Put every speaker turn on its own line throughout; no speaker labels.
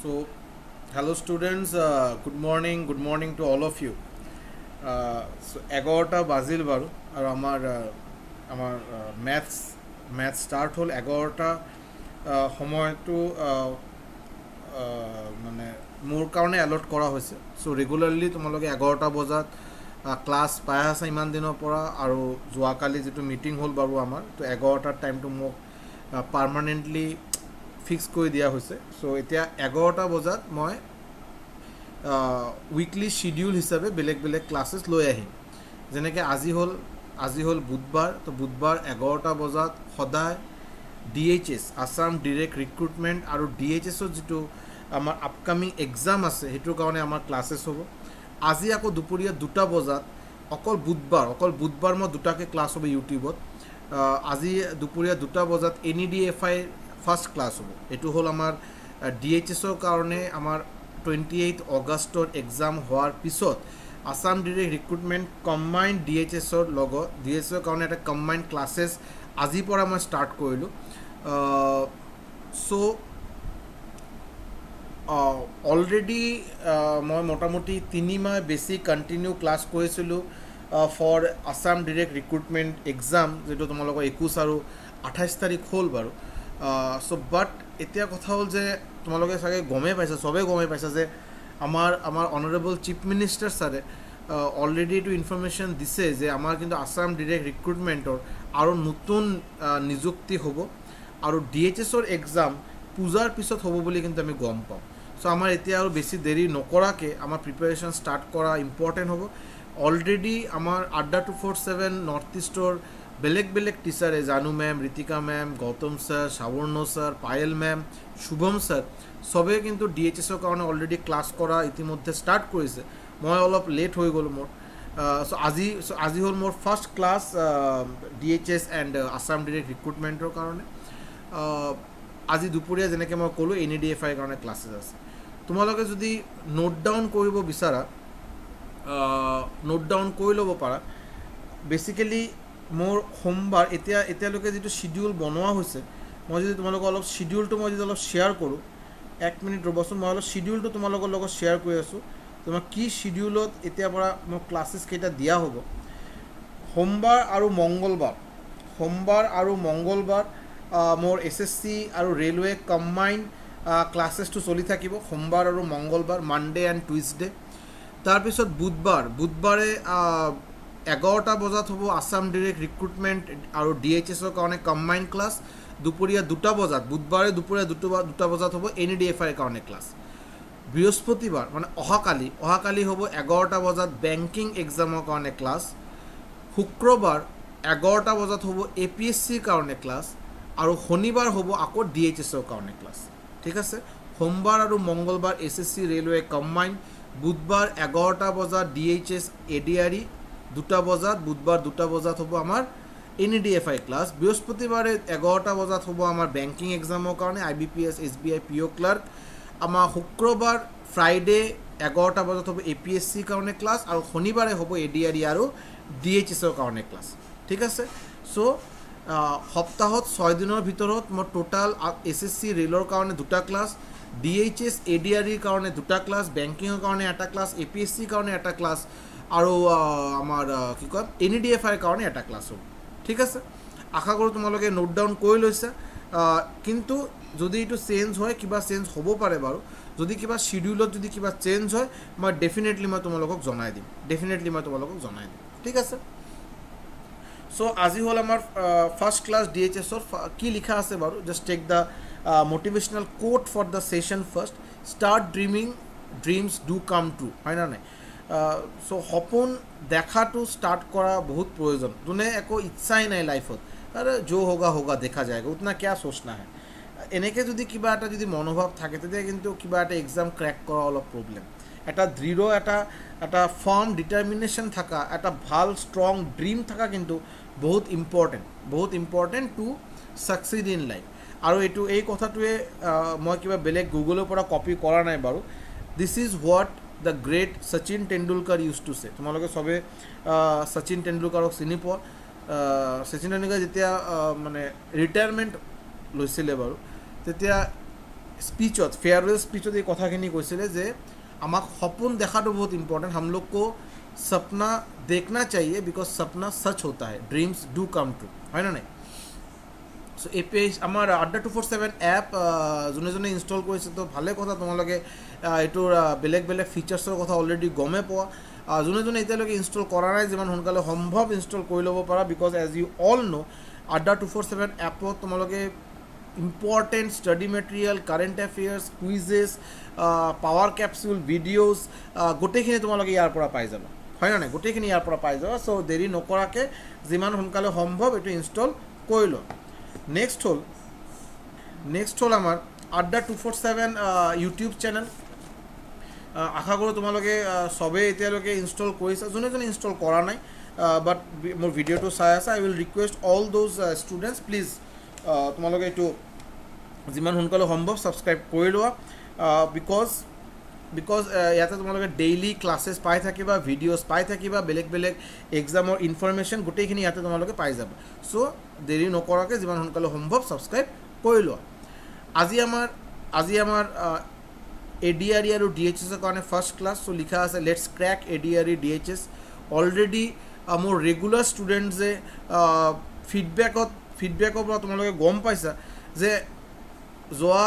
So, hello students, uh, good morning, good morning to all of you. Uh, so, এগারোটা বাজিল বাৰু আৰু আমাৰ uh, আমাৰ মেথছ মেথছ ষ্টাৰ্ট হ'ল এগাৰোটা uh, সময়টো uh, uh, মানে মোৰ কাৰণে এলট কৰা হৈছে চ' ৰেগুলাৰলি তোমালোকে এঘাৰটা বজাত ক্লাছ পাই আছা ইমান দিনৰ পৰা আৰু যোৱাকালি যিটো মিটিং হ'ল বাৰু আমাৰ তো এঘাৰটাৰ টাইমটো মোক পাৰ্মানেণ্টলি ফিক্স কৰি দিয়া হৈছে। চ' এতিয়া এঘাৰটা বজাত মই উইকলি শ্বিডিউল হিচাপে বেলেগ বেলেগ ক্লাছেছ লৈ আহিম। যেনেকৈ আজি হ'ল আজি হ'ল বুধবাৰ তো বুধবাৰ এঘাৰটা বজাত সদায় D H S Assam direct recruitment আৰু ডি এইচ এছৰ যিটো আমাৰ আপকামিং এক্সাম আছে সেইটোৰ কাৰণে আমাৰ ক্লাছেছ হ'ব। আজি আকৌ দুপৰীয়া দুটা বজাত অকল বুধবাৰ অকল বুধবাৰ মই দুটাকৈ ক্লাছ হ'ব ইউটিউবত। আজি দুপৰীয়া দুটা বজাত এন ই ডি এফ আইৰ ফাৰ্ষ্ট ক্লাছ হ'ব। এইটো হ'ল আমাৰ ডি এইচ এছৰ কাৰণে আমাৰ টুৱেণ্টি এইট অগষ্টৰ এক্সাম হোৱাৰ পিছত Assam direct recruitment combined D H এছৰ লগত ডি এইচ এছৰ কাৰণে এটা কম্বাইণ্ড ক্লাছেছ আজিৰ পৰা মই ষ্টাৰ্ট কৰিলোঁ। চ' অলৰেডি মই মোটামুটি তিনিমাহ বেছি কণ্টিনিউ ক্লাছ কৰিছিলোঁ for Assam direct recruitment exam যিটো তোমালোকৰ একৈছ আৰু আঠাইছ তাৰিখ হ'ল বাৰু। চ' বাট এতিয়া কথা হ'ল যে তোমালোকে চাগে গমেই পাইছা চবেই গমেই পাইছা যে আমাৰ আমাৰ অনাৰেবল চিফ মিনিষ্টাৰ ছাৰে অলৰেডি এইটো ইনফৰ্মেশ্যন দিছে যে আমাৰ কিন্তু আছাম ডিৰেক্ট ৰিক্ৰুটমেণ্টৰ আৰু নতুন নিযুক্তি হ'ব আৰু ডি এইচ এছৰ এক্সাম পূজাৰ পিছত হ'ব বুলি কিন্তু আমি গম পাওঁ। চ' আমাৰ এতিয়া আৰু বেছি দেৰি নকৰাকৈ আমাৰ প্ৰিপেৰেশ্যন ষ্টাৰ্ট কৰা ইম্পৰ্টেণ্ট হ'ব। অলৰেডি আমাৰ Adda two four seven north ইষ্টৰ বেলেগ বেলেগ টিচাৰে জানু ma'am Ritika ma'am Gautam sir Sabarna sir Payel ma'am Shubham sir চবেই কিন্তু ডি এইচ এছৰ কাৰণে অলৰেডি ক্লাছ কৰা ইতিমধ্যে ষ্টাৰ্ট কৰিছে। মই অলপ লেট হৈ গ'লোঁ মোৰ। চ' আজি আজি হ'ল মোৰ first class D H S and Assam direct ৰিক্ৰুটমেণ্টৰ কাৰণে। আজি দুপৰীয়া যেনেকৈ মই ক'লোঁ এন ই ডি এফ আইৰ কাৰণে ক্লাছেছ আছে। তোমালোকে যদি নোট ডাউন কৰিব বিচাৰা নোট ডাউন কৰি ল'ব পাৰা। বেচিকেলি মোৰ সোমবাৰ এতিয়া এতিয়ালৈকে যিটো শ্বিডিউল বনোৱা হৈছে মই যদি তোমালোকক অলপ শ্বিডিউলটো মই যদি অলপ শ্বেয়াৰ কৰোঁ এক মিনিট ৰ'বচোন মই অলপ শ্বিডিউলটো তোমালোকৰ লগত শ্বেয়াৰ কৰি আছোঁ তোমাৰ কি শ্বিডিউলত এতিয়াৰ পৰা মোৰ ক্লাছেছ কেইটা দিয়া হ'ব। সোমবাৰ আৰু মংগলবাৰ সোমবাৰ আৰু মংগলবাৰ মোৰ এছ এছ চি আৰু ৰেলৱে কম্বাইন ক্লাছেছটো চলি থাকিব সোমবাৰ আৰু মংগলবাৰ মানডে এণ্ড টুইজডে তাৰপিছত বুধবাৰ বুধবাৰে এঘাৰটা বজাত হ'ব আছাম ডিৰেক্ট ৰিক্ৰুটমেণ্ট আৰু ডি এইচ এছৰ কাৰণে কম্বাইন ক্লাছ দুপৰীয়া দুটা বজাত বুধবাৰে দুপৰীয়া দুটা দুটা বজাত হ'ব এন এফ আইৰ কাৰণে ক্লাছ বৃহস্পতিবাৰ মানে অহাকালি অহাকালি হ'ব এঘাৰটা বজাত বেংকিং এক্সামৰ কাৰণে ক্লাছ শুক্ৰবাৰ এঘাৰটা বজাত হ'ব এ পি এছ চিৰ কাৰণে ক্লাছ আৰু শনিবাৰ হ'ব আকৌ ডি এইচ এছৰ কাৰণে ক্লাছ ঠিক আছে? মংগলবাৰ S S C railway combine বুধবাৰ এঘাৰটা বজাত D H S A D R E দুটা বজাত বুধবাৰ দুটা বজাত হ'ব আমাৰ N E D F I class বৃহস্পতিবাৰে এঘাৰটা বজাত হ'ব আমাৰ বেংকিং এক্সামৰ কাৰণে I B P S S B I P O' clerk আমাৰ শুক্ৰবাৰ ফ্ৰাইডে এঘাৰটা বজাত হ'ব এ পি এছ চিৰ কাৰণে ক্লাছ আৰু শনিবাৰে হ'ব এ ডি আৰ ই আৰু ডি এইচ এছৰ কাৰণে ক্লাছ ঠিক আছে? চ' সপ্তাহত ছয় দিনৰ ভিতৰত মই টোটাল এছ এছ চি ৰেলৰ কাৰণে দুটা class D H S A D R ইৰ কাৰণে দুটা ক্লাছ বেংকিঙৰ কাৰণে এটা ক্লাছ এ পি এছ চিৰ কাৰণে এটা ক্লাছ আৰু আমাৰ কি কয় এন ই ডি এফ আইৰ কাৰণে এটা ক্লাছ হ'ব ঠিক আছে? আশা কৰোঁ তোমালোকে নোট ডাউন কৰি লৈছা। কিন্তু যদি এইটো চেঞ্জ হয় কিবা চেঞ্জ হ'ব পাৰে বাৰু। যদি কিবা শ্বিডিউলত যদি কিবা চেঞ্জ হয় মই ডেফিনেটলি মই তোমালোকক জনাই দিম। ডেফিনেটলি মই তোমালোকক জনাই দিম ঠিক আছে? চ' আজি হ'ল আমাৰ ফাৰ্ষ্ট ক্লাছ ডি এইচ এছৰ কি লিখা আছে বাৰু? Just take the motivational quote for the session first start dreaming dreams do come true হয় না নাই? চ' সপোন দেখাটো ষ্টাৰ্ট কৰা বহুত প্ৰয়োজন। যোনে একো ইচ্ছাই নাই লাইফত আৰে যো হোগা হোগা দেখা যায় উतना কিয় সোচনা হয়। এনেকৈ যদি কিবা এটা যদি মনোভাৱ থাকে তেতিয়া কিন্তু কিবা এটা এক্সাম ক্ৰেক কৰা অলপ প্ৰব্লেম এটা দৃঢ় এটা এটা ফাৰ্ম ডিটাৰমিনেশ্যন থকা এটা ভাল ষ্ট্ৰং ড্ৰিম থকা কিন্তু বহুত ইম্পৰ্টেণ্ট বহুত important to succeed in life আৰু এইটো এই কথাটোৱে মই কিবা বেলেগ গুগলৰ পৰা কপি কৰা নাই বাৰু। This is what the great Sachin Tendulkar used to say তোমালোকে চবেই শচীন টেণ্ডুলকাৰক চিনি পোৱা? শচীন টেণ্ডুলকাৰ যেতিয়া মানে ৰিটায়াৰমেণ্ট লৈছিলে বাৰু তেতিয়া স্পীচত ফেয়াৰৱেল স্পীচত এই কথাখিনি কৈছিলে যে আমাক সপোন দেখাটো বহুত ইম্পৰ্টেণ্ট হামলোকো সপনা দেখনা চাহিয়ে বিকজ সপনা সচ হতা হয় ড্ৰিমছ ডু কাম টু হয় নে নাই? চ' এই পি আমাৰ Adda two four seven app যোনে যোনে ইনষ্টল কৰিছে তো ভালে কথা তোমালোকে এইটোৰ বেলেগ বেলেগ ফিচাৰ্ছৰ কথা অলৰেডি গমে পোৱা। যোনে যোনে এতিয়ালৈকে ইনষ্টল কৰা নাই যিমান সোনকালে সম্ভৱ ইনষ্টল কৰি ল'ব পাৰা because as you all know' Adda two four seven এপত তোমালোকে important study material current affairs quizzes power capsule videos গোটেইখিনি তোমালোকে ইয়াৰ পৰা পাই যাবা। হয় নাই? গোটেইখিনি ইয়াৰ পৰা পাই যাবা। চ' দেৰি নকৰাকৈ যিমান সোনকালে সম্ভৱ এইটো ইনষ্টল কৰি লোৱা। নেক্সট হ'ল নেক্সট হ'ল আমাৰ Adda two four seven YouTube channel আশা কৰোঁ তোমালোকে চবেই এতিয়ালৈকে ইনষ্টল কৰিছা। যোনে যোনে ইনষ্টল কৰা নাই বাট মোৰ ভিডিঅ'টো চাই আছা I will request all those students please তোমালোকে এইটো যিমান সোনকালে সম্ভৱ ছাবস্ক্ৰাইব কৰি লোৱা। বিকজ বিকজ ইয়াতে তোমালোকে ডেইলি ক্লাছেছ পাই থাকিবা ভিডিঅ'ছ পাই থাকিবা বেলেগ বেলেগ এক্সামৰ ইনফৰমেশ্যন গোটেইখিনি ইয়াতে তোমালোকে পাই যাবা। চ' দেৰি নকৰাকৈ যিমান সোনকালে সম্ভৱ ছাবস্ক্ৰাইব কৰি লোৱা। আজি আমাৰ আজি আমাৰ এ ডি আৰ ই আৰু ডি এইচ এছৰ কাৰণে ফাৰ্ষ্ট ক্লাছ চ' লিখা আছে let's crack A D R E D H S already মোৰ ৰেগুলাৰ ষ্টুডেণ্টছে ফিডবেকত ফিডবেকৰ পৰা তোমালোকে গম পাইছা যে যোৱা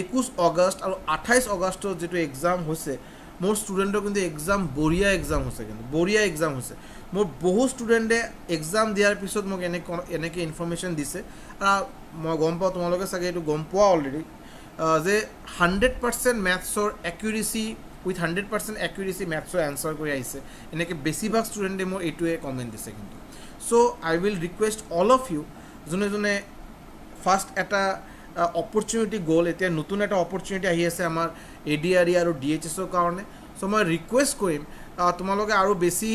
একৈছ আগষ্ট আৰু আঠাইছ আগষ্টত যিটো এক্সাম হৈছে মোৰ ষ্টুডেণ্টৰ কিন্তু এক্সাম বঢ়িয়া এক্সাম হৈছে কিন্তু বঢ়িয়া এক্সাম হৈছে। মোৰ বহু ষ্টুডেণ্টে এক্সাম দিয়াৰ পিছত মোক এনেকৈ এনেকৈ ইনফৰ্মেশ্যন দিছে। আৰু মই গম পাওঁ তোমালোকে চাগে এইটো গম পোৱা অলৰেডি যে hundred percent মেথছৰ accuracy with hundred percent accuracy মেথছৰ answer কৰি আহিছে। এনেকৈ বেছিভাগ ষ্টুডেণ্টে মোৰ এইটোৱে কমেণ্ট দিছে কিন্তু। So' I will request all of you যোনে যোনে ফাৰ্ষ্ট এটা অপৰচুনিটি গ'ল এতিয়া নতুন এটা অপৰচুনিটি আহি আছে আমাৰ এ ডি আৰ ই আৰু ডি এইচ এছৰ কাৰণে। চ' মই ৰিকুৱেষ্ট কৰিম তোমালোকে আৰু বেছি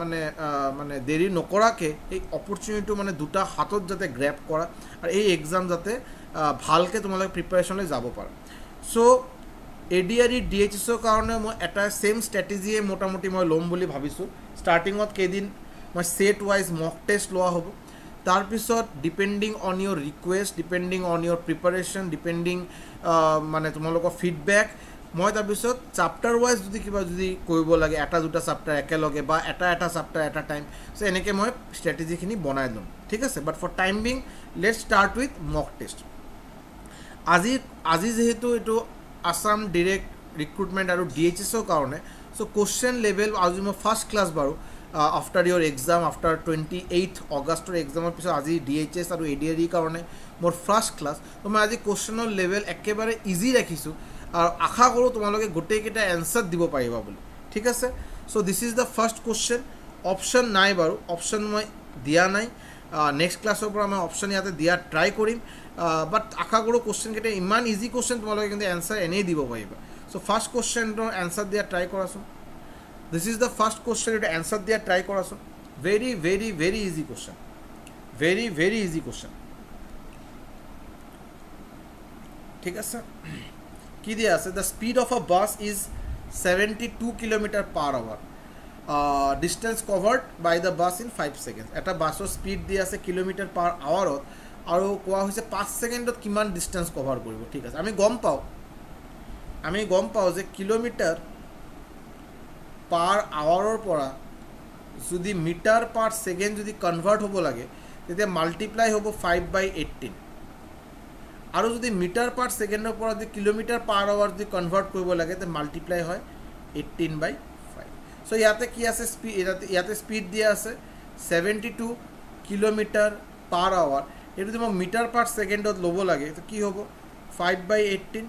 মানে মানে দেৰি নকৰাকৈ এই অপৰচুনিটিটো মানে দুটা হাতত যাতে গ্ৰেপ কৰা আৰু এই এক্সাম যাতে ভালকৈ তোমালোকে প্ৰিপেৰেশ্যনলৈ যাব পাৰা। So' A D R E D H এছৰ কাৰণে মই এটা ছেইম ষ্ট্ৰেটেজিয়ে মোটামুটি মই ল'ম বুলি ভাবিছোঁ। ষ্টাৰ্টিঙত কেইদিন মই ছেট ৱাইজ মক টেষ্ট লোৱা হ'ব। তাৰপিছত depending on your request depending on your preparation depending মানে তোমালোকৰ ফিডবেক মই তাৰপিছত চাপ্টাৰ ৱাইজ যদি কিবা যদি কৰিব লাগে এটা দুটা চাপ্টাৰ একেলগে বা এটা এটা চাপ্টাৰ এটা টাইম চ' এনেকৈ মই ষ্ট্ৰেটেজিখিনি বনাই ল'ম। ঠিক আছে? But for time being let start with mock test আজি আজি যিহেতু এইটো আছাম ডিৰেক্ট ৰিক্ৰুটমেণ্ট আৰু ডি এইচ এছৰ কাৰণে চ' কুৱেশ্যন লেভেল আজি মই ফাৰ্ষ্ট ক্লাছ বাৰু after your exam after twenty eight অগষ্টৰ এক্সামৰ পিছত আজি ডি এইচ এছ আৰু এ ডি আৰ ইৰ কাৰণে মোৰ ফাৰ্ষ্ট ক্লাছ ত' মই আজি কুৱেশ্যনৰ লেভেল একেবাৰে ইজি ৰাখিছোঁ আৰু আশা কৰোঁ তোমালোকে গোটেইকেইটা এনচাৰ দিব পাৰিবা বুলি। ঠিক আছে? So' this is the first question option নাই বাৰু অপশ্যন মই দিয়া নাই। নেক্সট ক্লাছৰ পৰা মই অপশ্যন ইয়াতে দিয়া ট্ৰাই কৰিম। বাট আশা কৰোঁ কুৱেশ্যনকেইটা ইমান ইজি কুৱেশ্যন তোমালোকে কিন্তু এনচাৰ এনেই দিব পাৰিবা। চ' ফাৰ্ষ্ট কুৱেশ্যনৰ এনচাৰ দিয়া ট্ৰাই কৰাচোন। This is the first question এইটো এনচাৰ দিয়া ট্ৰাই কৰাচোন। Very very very easy question very very easy question ঠিক আছে? কি দিয়া আছে? The speed of a bus is seventy two kilometre per hour distance covered by the bus in five second এটা বাছৰ স্পীড দিয়া আছে কিলোমিটাৰ পাৰ আৱাৰত আৰু কোৱা হৈছে পাঁচ ছেকেণ্ডত কিমান ডিষ্টেঞ্চ কভাৰ কৰিব ঠিক আছে। আমি গম পাওঁ আমি গম পাওঁ যে কিলোমিটাৰ পাৰ আৱাৰৰ পৰা যদি মিটাৰ পাৰ ছেকেণ্ড যদি কনভাৰ্ট হ'ব লাগে তেতিয়া মাল্টিপ্লাই হ'ব ফাইভ বাই এইটিন আৰু যদি মিটাৰ পাৰ ছেকেণ্ডৰ পৰা যদি কিলোমিটাৰ পাৰ আৱাৰ যদি কনভাৰ্ট কৰিব লাগে তেতিয়া মাল্টিপ্লাই হয় এইটিন বাই ফাইভ চ' ইয়াতে কি আছে স্পীড ইয়াতে ইয়াতে স্পীড দিয়া আছে seventy two kilometre per hour এইটো যদি মই মিটাৰ পাৰ ছেকেণ্ডত ল'ব লাগে তো কি হ'ব? Five by eighteen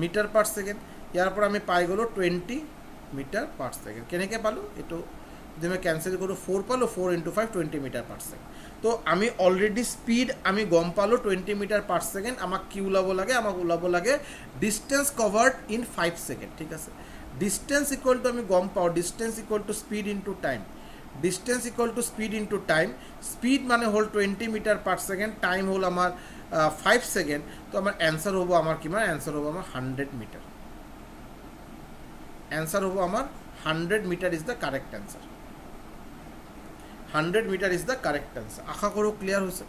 metre per second ইয়াৰ পৰা আমি পাই গ'লোঁ টুৱেণ্টি মিটাৰ পাৰ ছেকেণ্ড। কেনেকৈ পালোঁ? এইটো যদি মই কেঞ্চেল কৰোঁ ফ'ৰ পালোঁ four into five twenty metre per second. তো আমি অলৰেডি স্পীড আমি গম পালোঁ টুৱেণ্টি মিটাৰ পাৰ ছেকেণ্ড আমাক কি ওলাব লাগে? আমাক ওলাব লাগে distance covered in five second ঠিক আছে? ডিষ্টেঞ্চ ইকুৱেল টু আমি গম পাওঁ distance equal to speed into time distance equal to speed into time speed মানে হ'ল twenty metre per second time হ'ল আমাৰ ফাইভ ছেকেণ্ড তো আমাৰ এনচাৰ হ'ব আমাৰ কিমান এনচাৰ হ'ব আমাৰ হাণ্ড্ৰেড মিটাৰ এনচাৰ হ'ব আমাৰ hundred metre is the correct answer hundred metre is the correct answer আশা কৰোঁ ক্লিয়াৰ হৈছে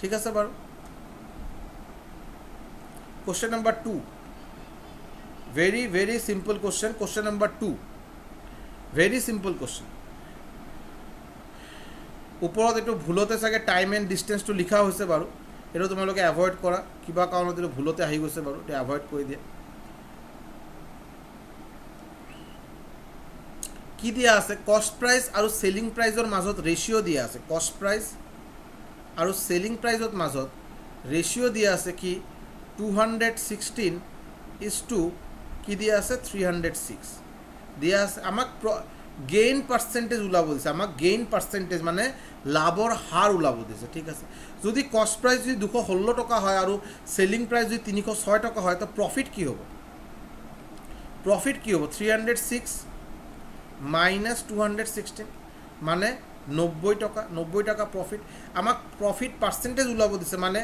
ঠিক আছে বাৰু question number 2 very very simple question. Question number 2 very simple question. ওপৰত এইটো ভুলতে চাগে টাইম এণ্ড ডিষ্টেঞ্চটো লিখা হৈছে বাৰু। এইটো তোমালোকে এভইড কৰা। কিবা কাৰণত এইটো ভুলতে আহি গৈছে বাৰু। এইটো এভইড কৰি দিয়া। কি দিয়া আছে? কষ্ট প্ৰাইচ আৰু চেলিং প্ৰাইজৰ মাজত ৰেচিঅ' দিয়া আছে। কষ্ট প্ৰাইচ আৰু চেলিং প্ৰাইজৰ মাজত ৰেচিঅ' দিয়া আছে কি? Two hundred sixteen is to কি দিয়া আছে? থ্ৰী হাণ্ড্ৰেড ছিক্স দিয়া আছে আমাক গেইন পাৰ্চেণ্টেজ ওলাব দিছে। আমাক গেইন পাৰ্চেণ্টেজ মানে লাভৰ হাৰ ওলাব দিছে, ঠিক আছে? যদি কষ্ট প্ৰাইচ যদি দুশ ষোল্ল টকা হয় আৰু চেলিং প্ৰাইচ যদি তিনিশ ছয় টকা হয়, তো প্ৰফিট কি হ'ব? প্ৰফিট কি হ'ব? Three hundred six minus two hundred sixteen মানে নব্বৈ টকা নব্বৈ টকা প্ৰফিট আমাক প্ৰফিট পাৰ্চেণ্টেজ ওলাব দিছে মানে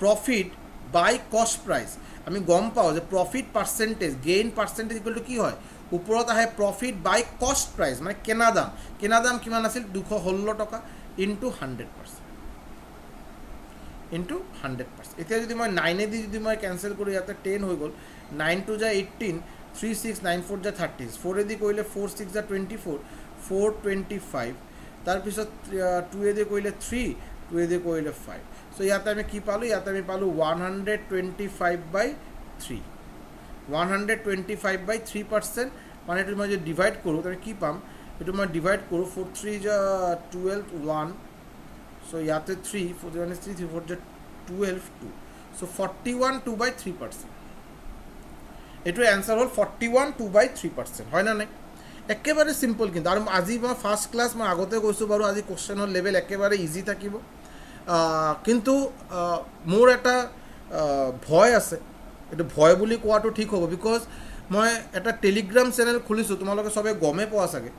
প্ৰফিট বাই কষ্ট প্ৰাইচ আমি গম পাওঁ যে প্ৰফিট পাৰ্চেণ্টেজ গেইন পাৰ্চেণ্টেজ ইকুৱেলটো কি হয়? ওপৰত আহে প্ৰফিট বাই কষ্ট প্ৰাইচ মানে কেনা দাম। কেনা দাম কিমান আছিল? দুশ ষোল্ল টকা into hundred percent into hundred percent এতিয়া যদি মই নাইনেদি যদি মই কেঞ্চেল কৰোঁ ইয়াতে টেন হৈ গ'ল। নাইন টু যায় eighteen three six nine four যা থাৰ্টি ফ'ৰেদি কৰিলে ফ'ৰ ছিক্স যা twenty four four twenty five তাৰপিছত টুৱেদি কৰিলে থ্ৰী টুৱেদি কৰিলে ফাইভ চ' ইয়াতে আমি কি পালোঁ? ইয়াতে আমি পালোঁ one hundred twenty five by three one hundred twenty five by three percent মানে এইটো মই যদি ডিভাইড কৰোঁ তাৰমানে কি পাম? এইটো মই ডিভাইড কৰোঁ ফ'ৰ থ্ৰী যা টুৱেল্ভ ওৱান চ' ইয়াতে থ্ৰী ফ'ৰ মানে থ্ৰী থ্ৰী ফ'ৰ যা twelve two so' forty one two by three percent এইটোৰ এনচাৰ হ'ল forty one two by three percent হয় নে নাই? একেবাৰে চিম্পল কিন্তু আৰু আজি মই ফাৰ্ষ্ট ক্লাছ মই আগতে কৈছোঁ বাৰু আজি কুৱেশ্যনৰ লেভেল একেবাৰে ইজি থাকিব। কিন্তু মোৰ এটা ভয় আছে। এইটো ভয় বুলি কোৱাটো ঠিক হ'ব। বিকজ মই এটা টেলিগ্ৰাম চেনেল খুলিছোঁ তোমালোকে চবে গমেই পোৱা চাগে।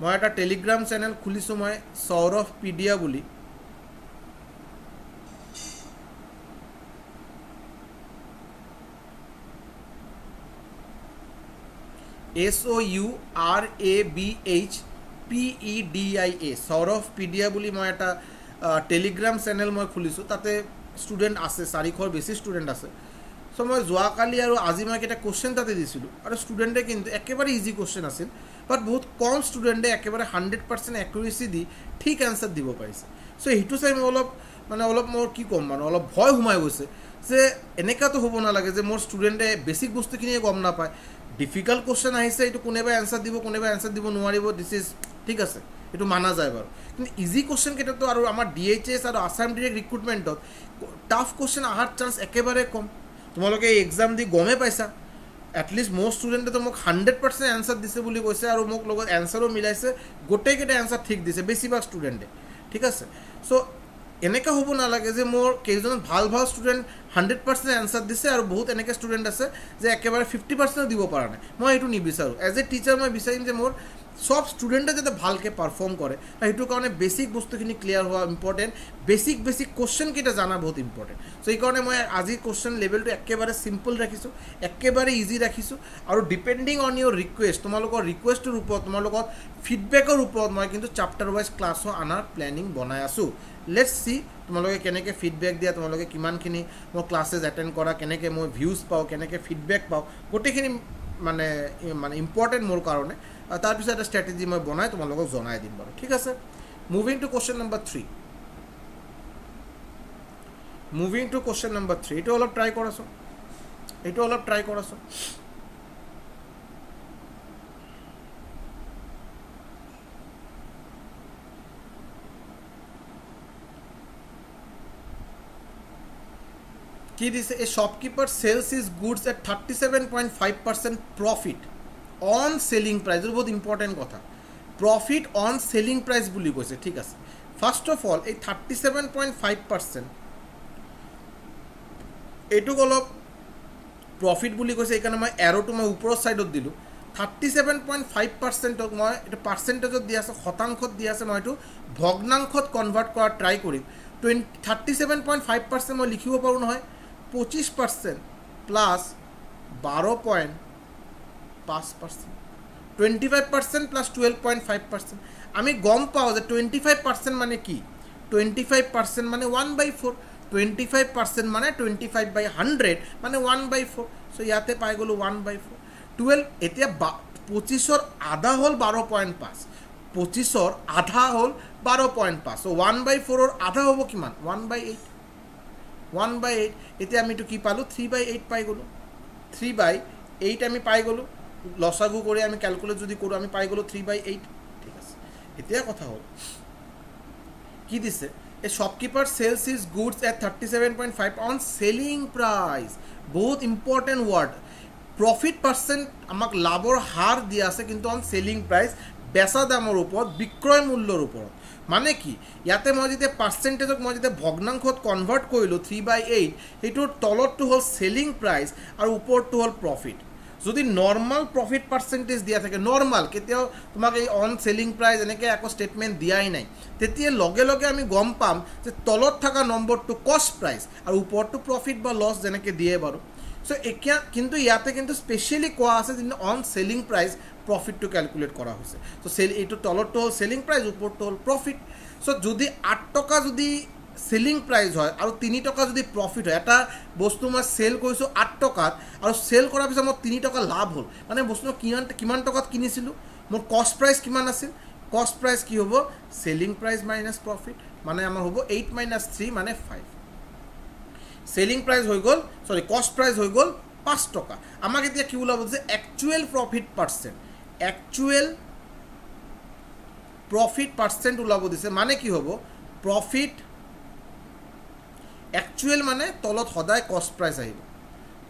মই এটা টেলিগ্ৰাম চেনেল খুলিছোঁ মই সৌৰভ পিডিয়া বুলি। S O' U R A B H P E D I A Sourabh Pedia বুলি মই এটা টেলিগ্ৰাম চেনেল মই খুলিছোঁ। তাতে ষ্টুডেণ্ট আছে চাৰিশৰ বেছি ষ্টুডেণ্ট আছে। চ' মই যোৱাকালি আৰু আজি মই কেইটা কুৱেশ্যন তাতে দিছিলোঁ। আৰু ষ্টুডেণ্টে কিন্তু একেবাৰে ইজি কুৱেশ্যন আছিল বাট বহুত কম ষ্টুডেণ্টে একেবাৰে হাণ্ড্ৰেড পাৰ্চেণ্ট একুৰেচি দি ঠিক এনচাৰ দিব পাৰিছে। চ' সেইটো চাই মই অলপ মানে অলপ মোৰ কি ক'ম মানে অলপ ভয় সোমাই গৈছে যে এনেকুৱাতো হ'ব নালাগে যে মোৰ ষ্টুডেণ্টে বেছিক বস্তুখিনিয়ে গম নাপায়। ডিফিকাল্ট কুৱেশ্যন আহিছে এইটো কোনোবাই এনচাৰ দিব কোনোবাই এনচাৰ দিব নোৱাৰিব দিছ ইজ ঠিক আছে এইটো মানা যায় বাৰু। কিন্তু ইজি কুৱেশ্যন কেইটাতো আৰু আমাৰ ডি এইচ এছ আৰু আছাম ডিৰেক্ট ৰিক্ৰুটমেণ্টত টাফ কুৱেশ্যন অহাৰ চান্স একেবাৰে কম। তোমালোকে এই এক্সাম দি গমেই পাইছা। এটলিষ্ট মোৰ ষ্টুডেণ্টেতো মোক হাণ্ড্ৰেড পাৰ্চেণ্ট এনচাৰ দিছে বুলি কৈছে আৰু মোক লগত এনচাৰো মিলাইছে। গোটেইকেইটা এনচাৰ ঠিক দিছে বেছিভাগ ষ্টুডেণ্টে ঠিক আছে? চ' এনেকুৱা হ'ব নালাগে যে মোৰ কেইজন ভাল ভাল ষ্টুডেণ্ট হাণ্ড্ৰেড পাৰ্চেণ্ট এনচাৰ দিছে আৰু বহুত এনেকৈ ষ্টুডেণ্ট আছে যে একেবাৰে ফিফটি পাৰ্চেণ্টো দিব পৰা নাই। মই এইটো নিবিচাৰোঁ। এজ এ টিচাৰ মই বিচাৰিম যে মোৰ চব ষ্টুডেণ্টে যাতে ভালকৈ পাৰফৰ্ম কৰে সেইটো কাৰণে বেছিক বস্তুখিনি ক্লিয়াৰ হোৱা ইম্পৰ্টেণ্ট বেছিক বেছিক কুৱেশ্যনকেইটা জনা বহুত ইম্পৰ্টেণ্ট চ' সেইকাৰণে মই আজি কুৱেশ্যন লেভেলটো একেবাৰে চিম্পল ৰাখিছোঁ একেবাৰে ইজি ৰাখিছোঁ। আৰু ডিপেণ্ডিং অন ইয়ৰ ৰিকুৱেষ্ট তোমালোকৰ ৰিকুৱেষ্টটোৰ ওপৰত তোমালোকৰ ফিডবেকৰ ওপৰত মই কিন্তু চাপ্টাৰ ৱাইজ ক্লাছো অনাৰ প্লেনিং বনাই আছোঁ। লেটছ চি তোমালোকে কেনেকৈ ফিডবেক দিয়া তোমালোকে কিমানখিনি মই ক্লাছেছ এটেণ্ড কৰা কেনেকৈ মই ভিউজ পাওঁ কেনেকৈ ফিডবেক পাওঁ। গোটেইখিনি মানে মানে ইম্পৰ্টেণ্ট মোৰ কাৰণে। তাৰপিছত এটা ষ্ট্ৰেটেজি মই বনাই তোমালোকক জনাই দিম বাৰু। ঠিক আছে? Moving to question number three moving to question number three এইটো অলপ ট্ৰাই কৰাচোন। এইটো অলপ ট্ৰাই কৰাচোন। কি দিছে? A shopkeeper sells his goods at thirty seven point five percent profit on price এইটো বহুত ইম্পৰ্টেণ্ট কথা। প্ৰফিট অন চেলিং প্ৰাইচ বুলি কৈছে, ঠিক আছে। ফাৰ্ষ্ট অফ অল এই thirty seven point five percent এইটোক অলপ প্ৰফিট বুলি কৈছে সেইকাৰণে মই এৰ'টো মই ওপৰৰ ছাইডত দিলোঁ। থাৰ্টি ছেভেন পইণ্ট ফাইভ পাৰ্চেণ্টক মই, এইটো পাৰ্চেণ্টেজত দি আছে, শতাংশত দি আছে, মই এইটো ভগ্নাংশত কনভাৰ্ট কৰাৰ ট্ৰাই কৰিম। Twenty thirty seven point five percent মই লিখিব পাৰোঁ নহয় পঁচিছ পাৰ্চেণ্ট প্লাছ বাৰ পইণ্ট পাঁচ percent twenty five percent plus twelve point five percent আমি গম পাওঁ যে টুৱেণ্টি ফাইভ পাৰ্চেণ্ট মানে কি? টুৱেণ্টি ফাইভ পাৰ্চেণ্ট মানে one by four twenty five percent মানে টুৱেণ্টি ফাইভ বাই হাণ্ড্ৰেড মানে ওৱান বাই ফ'ৰ চ' ইয়াতে পাই গ'লোঁ ওৱান বাই ফ'ৰ টুৱেল্ভ এতিয়া বা পঁচিছৰ আধা হ'ল বাৰ পইণ্ট পাঁচ। পঁচিছৰ আধা হ'ল বাৰ পইণ্ট পাঁচ। চ' ওৱান বাই ফ'ৰৰ আধা হ'ব কিমান? One by eight one by eight এতিয়া আমিতো কি পালোঁ? থ্ৰী বাই এইট পাই গ'লোঁ। থ্ৰী বাই এইট আমি পাই গ'লোঁ। লচাগু কৰি আমি কেলকুলেট যদি কৰোঁ আমি পাই গ'লোঁ থ্ৰী বাই এইট ঠিক আছে। এতিয়া কথা হ'ল, কি দিছে? এই shopkeeper sells his goods at thirty seven point five on selling price বহুত ইম্পৰ্টেণ্ট ৱৰ্ড প্ৰফিট পাৰ্চেণ্ট আমাক লাভৰ হাৰ দিয়া আছে কিন্তু অন চেলিং প্ৰাইচ বেচা দামৰ ওপৰত, বিক্ৰয় মূল্যৰ ওপৰত। মানে কি? ইয়াতে মই যেতিয়া পাৰ্চেণ্টেজক মই যেতিয়া ভগ্নাংশত কনভাৰ্ট কৰিলোঁ থ্ৰী বাই এইট সেইটোৰ তলতটো হ'ল চেলিং প্ৰাইচ আৰু ওপৰটো হ'ল প্ৰফিট যদি নৰ্মেল প্ৰফিট পাৰ্চেণ্টেজ দিয়া থাকে নৰ্মেল কেতিয়াও তোমাক এই অন চেলিং প্ৰাইচ এনেকৈ একো ষ্টেটমেণ্ট দিয়াই নাই তেতিয়া লগে লগে আমি গম পাম যে তলত থকা নম্বৰটো কষ্ট প্ৰাইচ আৰু ওপৰটো প্ৰফিট বা লছ যেনেকৈ দিয়ে বাৰু। চ' এতিয়া কিন্তু ইয়াতে কিন্তু স্পেচিয়েলি কোৱা আছে যিটো অন চেলিং প্ৰাইচ প্ৰফিটটো কেলকুলেট কৰা হৈছে। চ' চেল এইটো তলতটো হ'ল চেলিং প্ৰাইচ ওপৰটো হ'ল প্ৰফিট চ' যদি আঠ টকা যদি চেলিং প্ৰাইচ হয় আৰু তিনি টকা যদি প্ৰফিট হয় এটা বস্তু মই চেল কৰিছোঁ আঠ টকাত আৰু চেল কৰাৰ পিছত মোৰ তিনি টকা লাভ হ'ল। মানে বস্তুটো কিমান কিমান টকাত কিনিছিলোঁ মোৰ কষ্ট প্ৰাইচ কিমান আছিল কষ্ট প্ৰাইচ কি হ'ব? চেলিং প্ৰাইচ মাইনাছ প্ৰফিট মানে আমাৰ হ'ব এইট মাইনাছ থ্ৰী মানে ফাইভ চেলিং প্ৰাইচ হৈ গ'ল চৰি কষ্ট প্ৰাইচ হৈ গ'ল পাঁচ টকা। আমাক এতিয়া কি ওলাব যে actual profit percent actual profit percent ওলাব দিছে। মানে কি হ'ব? প্ৰফিট একচুৱেল মানে তলত সদায় কষ্ট প্ৰাইচ আহিব।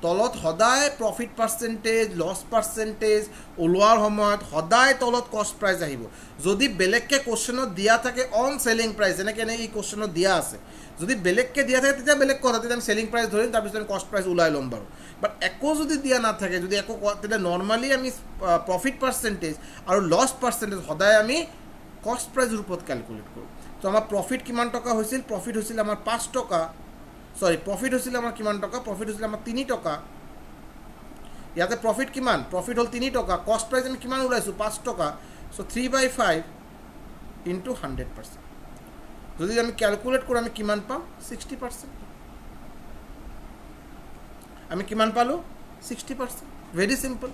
তলত সদায় প্ৰফিট পাৰ্চেণ্টেজ লছ পাৰ্চেণ্টেজ ওলোৱাৰ সময়ত সদায় তলত কষ্ট প্ৰাইচ আহিব। যদি বেলেগকৈ কুৱেশ্যনত দিয়া থাকে অন চেলিং প্ৰাইচ যেনেকৈ এনেকৈ এই কুৱেশ্যনত দিয়া আছে। যদি বেলেগকৈ দিয়া থাকে তেতিয়া বেলেগ কথা তেতিয়া আমি চেলিং প্ৰাইচ ধৰিম তাৰপিছত আমি কষ্ট প্ৰাইচ ওলাই ল'ম বাৰু। বাট একো যদি দিয়া নাথাকে যদি একো তেতিয়া নৰ্মেলি আমি প্ৰফিট পাৰ্চেণ্টেজ আৰু লছ পাৰ্চেণ্টেজ সদায় আমি কষ্ট প্ৰাইচৰ ওপৰত কেলকুলেট কৰোঁ। ত' আমাৰ প্ৰফিট কিমান টকা হৈছিল? প্ৰফিট হৈছিল আমাৰ পাঁচ টকা। চৰি প্ৰফিট হৈছিলে আমাৰ কিমান টকা? প্ৰফিট হৈছিলে আমাৰ তিনি টকা। ইয়াতে প্ৰফিট কিমান? প্ৰফিট হ'ল তিনি টকা। কষ্ট প্ৰাইচ আমি কিমান ওলাইছোঁ? পাঁচ টকা। So' three by five into hundred percent যদি আমি কেলকুলেট কৰোঁ আমি কিমান পাম? ছিক্সটি পাৰ্চেণ্ট আমি কিমান পালোঁ? ছিক্সটি পাৰ্চেণ্ট ভেৰি চিম্পল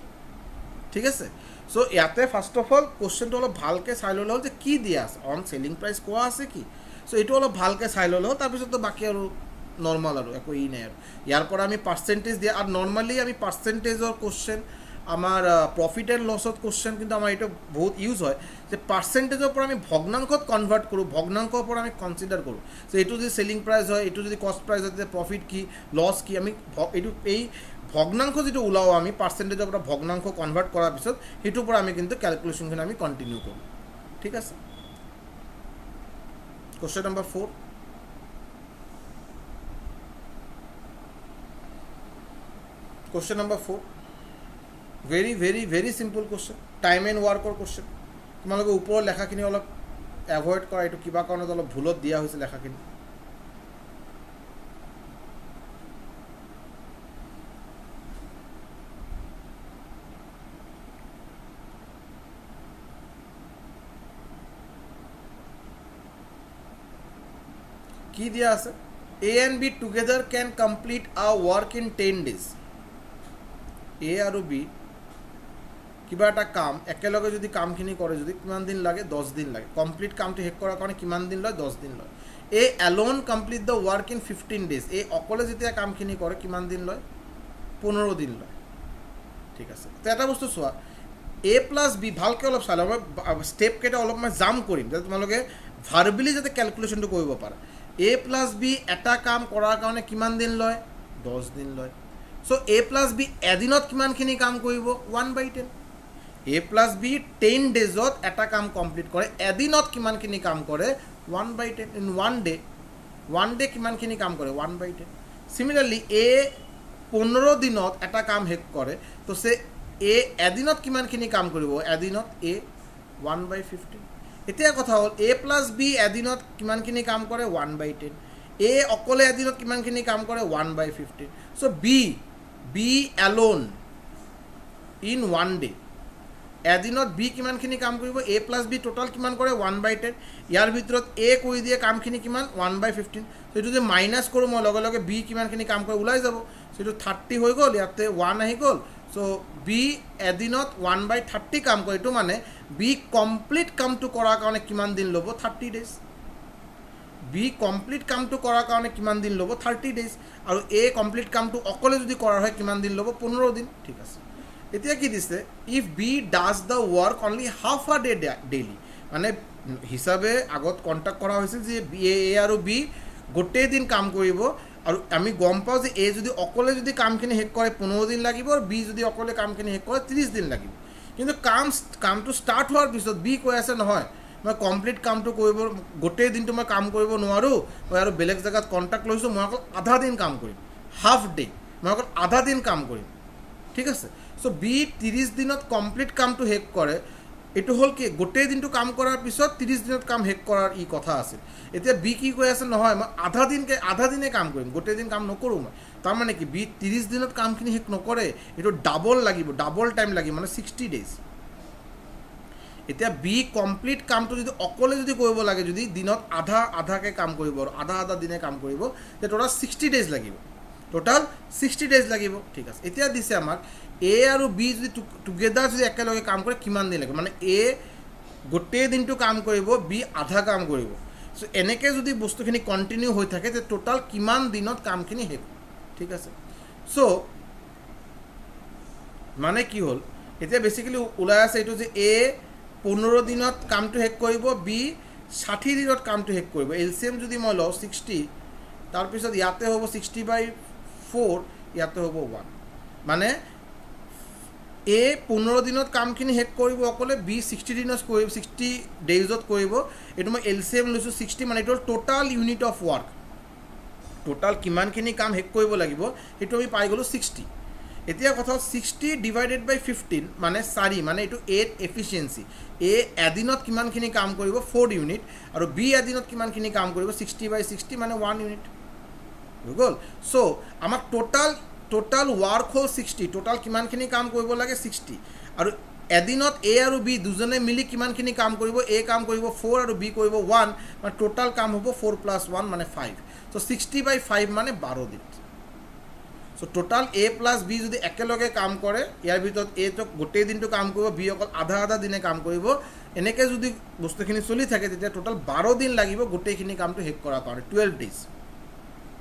ঠিক আছে? চ' ইয়াতে ফাৰ্ষ্ট অফ অল কুৱেশ্যনটো অলপ ভালকৈ চাই ল'লে হ'ল যে কি দিয়া আছে? অন চেলিং প্ৰাইচ কোৱা আছে কি? চ' এইটো অলপ ভালকৈ চাই ল'লে হ'ল। তাৰপিছততো বাকী আৰু নৰ্মেল আৰু একো ই নাই আৰু। ইয়াৰ পৰা আমি পাৰ্চেণ্টেজ দিয়া আৰু নৰ্মেলি আমি পাৰ্চেণ্টেজৰ কুৱেশ্যন আমাৰ প্ৰফিট এণ্ড লছত কুৱেশ্যন কিন্তু আমাৰ এইটো বহুত ইউজ হয় যে পাৰ্চেণ্টেজৰ পৰা আমি ভগ্নাংশত কনভাৰ্ট কৰোঁ ভগ্নাংশৰ পৰা আমি কনচিডাৰ কৰোঁ। যে এইটো যদি চেলিং প্ৰাইচ হয় এইটো যদি কষ্ট প্ৰাইচ হয় তেতিয়া প্ৰফিট কি লছ কি আমি এইটো এই ভগ্নাংশ যিটো ওলাওঁ আমি পাৰ্চেণ্টেজৰ পৰা ভগ্নাংশ কনভাৰ্ট কৰাৰ পিছত সেইটোৰ পৰা আমি কিন্তু কেলকুলেশ্যনখিনি আমি কণ্টিনিউ কৰোঁ। ঠিক আছে? Question number four question number four very very very simple question time and ৱাৰ্কৰ question তোমালোকে ওপৰৰ লেখাখিনি অলপ এভইড কৰা, এইটো কিবা কাৰণত অলপ ভুলত দিয়া হৈছে লেখাখিনি। কি দিয়া আছে? A and B together can complete a work in ten days A আৰু বি কিবা এটা কাম একেলগে যদি কামখিনি কৰে যদি কিমান দিন লাগে? দহ দিন লাগে। কমপ্লিট কামটো শেষ কৰাৰ কাৰণে কিমান দিন লয়? দহ দিন লয়। A alone complete the work in fifteen days এই অকলে যেতিয়া কামখিনি কৰে কিমান দিন লয়? পোন্ধৰ দিন লয়। ঠিক আছে। তো এটা বস্তু চোৱা এ প্লাছ বি ভালকৈ অলপ চাই লওঁ। মই ষ্টেপকেইটা অলপ মই জাম কৰিম যাতে তোমালোকে ভাৰ্বেলি যাতে কেলকুলেশ্যনটো কৰিব পাৰা। এ প্লাছ বি এটা কাম কৰাৰ কাৰণে কিমান দিন লয়? দহ দিন লয়। চ' এ প্লাছ বি এদিনত কিমানখিনি কাম কৰিব? One by ten A plus B ten ডেজত এটা কাম কমপ্লিট কৰে। এদিনত কিমানখিনি কাম কৰে? One by ten in one day one day কিমানখিনি কাম কৰে? One by ten similarly A পোন্ধৰ দিনত এটা কাম শেষ কৰে। তো চে এ এদিনত কিমানখিনি কাম কৰিব? এদিনত এ ওৱান বাই ফিফটিন এতিয়া কথা হ'ল এ প্লাছ বি এদিনত কিমানখিনি কাম কৰে? ওৱান বাই টেন এ অকলে এদিনত কিমানখিনি কাম কৰে? One by fifteen so' B B alone in one day এদিনত বি কিমানখিনি কাম কৰিব? এ প্লাছ বি টোটাল কিমান কৰে? ওৱান বাই টেন ইয়াৰ ভিতৰত এ কৰি দিয়ে কামখিনি কিমান? ওৱান বাই ফিফটিন সেইটো যদি মাইনাছ কৰোঁ মই লগে লগে বি কিমানখিনি কাম কৰে ওলাই যাব। সেইটো থাৰ্টি হৈ গ'ল ইয়াতে ওৱান আহি গ'ল। চ' বি এদিনত ওৱান বাই থাৰ্টি কাম কৰে। এইটো মানে বি কমপ্লিট কামটো কৰাৰ কাৰণে কিমান দিন ল'ব? থাৰ্টি ডেইজ বি কমপ্লিট কামটো কৰাৰ কাৰণে কিমান দিন ল'ব? থাৰ্টি ডেইজ আৰু এ কমপ্লিট কামটো অকলে যদি কৰা হয় কিমান দিন ল'ব? পোন্ধৰ দিন। ঠিক আছে। এতিয়া কি দিছে? If B does the work only half a day daily মানে হিচাপে আগত কণ্টেক্ট কৰা হৈছিল যে বি এ আৰু বি গোটেই দিন কাম কৰিব। আৰু আমি গম পাওঁ যে এ যদি অকলে যদি কামখিনি শেষ কৰে পোন্ধৰ দিন লাগিব। আৰু বি যদি অকলে কামখিনি শেষ কৰে ত্ৰিছ দিন লাগিব। কিন্তু কাম কামটো ষ্টাৰ্ট হোৱাৰ পিছত বি কৈ আছে নহয় মই কমপ্লিট কামটো কৰিব গোটেই দিনটো মই কাম কৰিব নোৱাৰোঁ। মই আৰু বেলেগ জেগাত কণ্টেক্ট লৈছোঁ মই অকল আধা দিন কাম কৰিম। হাফ ডে মই অকল আধা দিন কাম কৰিম। ঠিক আছে? চ' বি ত্ৰিছ দিনত কমপ্লিট কামটো শেষ কৰে। এইটো হ'ল কি গোটেই দিনটো কাম কৰাৰ পিছত ত্ৰিছ দিনত কাম শেষ কৰাৰ ই কথা আছিল। এতিয়া বি কি কৈ আছে? নহয় মই আধা দিনকৈ আধা দিনে কাম কৰিম। গোটেই দিন কাম নকৰোঁ মই। তাৰমানে কি বি ত্ৰিছ দিনত কামখিনি শেষ নকৰে। এইটো ডাবল লাগিব ডাবল টাইম লাগিব মানে ছিক্সটি ডেইজ এতিয়া বি কমপ্লিট কামটো যদি অকলে যদি কৰিব লাগে যদি দিনত আধা আধাকৈ কাম কৰিব আৰু আধা আধা দিনে কাম কৰিব তেতিয়া টোটাল ছিক্সটি ডেইজ লাগিব। টোটাল ছিক্সটি ডেইজ লাগিব। ঠিক আছে। এতিয়া দিছে আমাক এ আৰু বি যদি টুগেডাৰ যদি একেলগে কাম কৰে কিমান দিন লাগিব? মানে এ গোটেই দিনটো কাম কৰিব বি আধা কাম কৰিব। চ' এনেকৈ যদি বস্তুখিনি কণ্টিনিউ হৈ থাকে তেতিয়া টোটাল কিমান দিনত কামখিনি শেষ ঠিক আছে? চ' মানে কি হ'ল? এতিয়া বেচিকেলি ওলাই আছে এইটো যে এ পোন্ধৰ দিনত কামটো শেষ কৰিব বি ষাঠি দিনত কামটো শেষ কৰিব। এল চি এম যদি মই লওঁ ছিক্সটি তাৰপিছত ইয়াতে হ'ব ছিক্সটি বাই ফ'ৰ ইয়াতে হ'ব ওৱান। মানে এ পোন্ধৰ দিনত কামখিনি শেষ কৰিব অকলে বি ছিক্সটি দিনত কৰিব ছিক্সটি ডেইজত কৰিব। এইটো মই এল চি এম লৈছোঁ ছিক্সটি মানে এইটো হ'ল total unit of work total কিমানখিনি কাম শেষ কৰিব লাগিব সেইটো আমি পাই গ'লোঁ ছিক্সটি। এতিয়া কথা হ'ল ছিক্সটি ডিভাইডেড বাই ফিফটিন মানে চাৰি মানে এইটো এইট এফিচিয়েঞ্চি এ এদিনত কিমানখিনি কাম কৰিব? ফ'ৰ ইউনিট আৰু বি এদিনত কিমানখিনি কাম কৰিব? ছিক্সটি বাই ছিক্সটি মানে ওৱান ইউনিট হৈ গ'ল? চ' আমাক টোটাল টোটাল ৱাৰ্ক হ'ল ছিক্সটি টোটাল কিমানখিনি কাম কৰিব লাগে? ছিক্সটি আৰু এদিনত এ আৰু বি দুজনে মিলি কিমানখিনি কাম কৰিব? এ কাম কৰিব ফ'ৰ আৰু বি কৰিব ওৱান মানে টোটাল কাম হ'ব ফ'ৰ প্লাছ ওৱান মানে five so' sixty by five মানে বাৰ দিন। So' total A plus B যদি একেলগে কাম কৰে ইয়াৰ ভিতৰত এটো গোটেই দিনটো কাম কৰিব বি অকল আধা আধা দিনে কাম কৰিব। এনেকৈ যদি বস্তুখিনি চলি থাকে তেতিয়া টোটাল বাৰ দিন লাগিব গোটেইখিনি কামটো শেষ কৰাৰ কাৰণে twelve days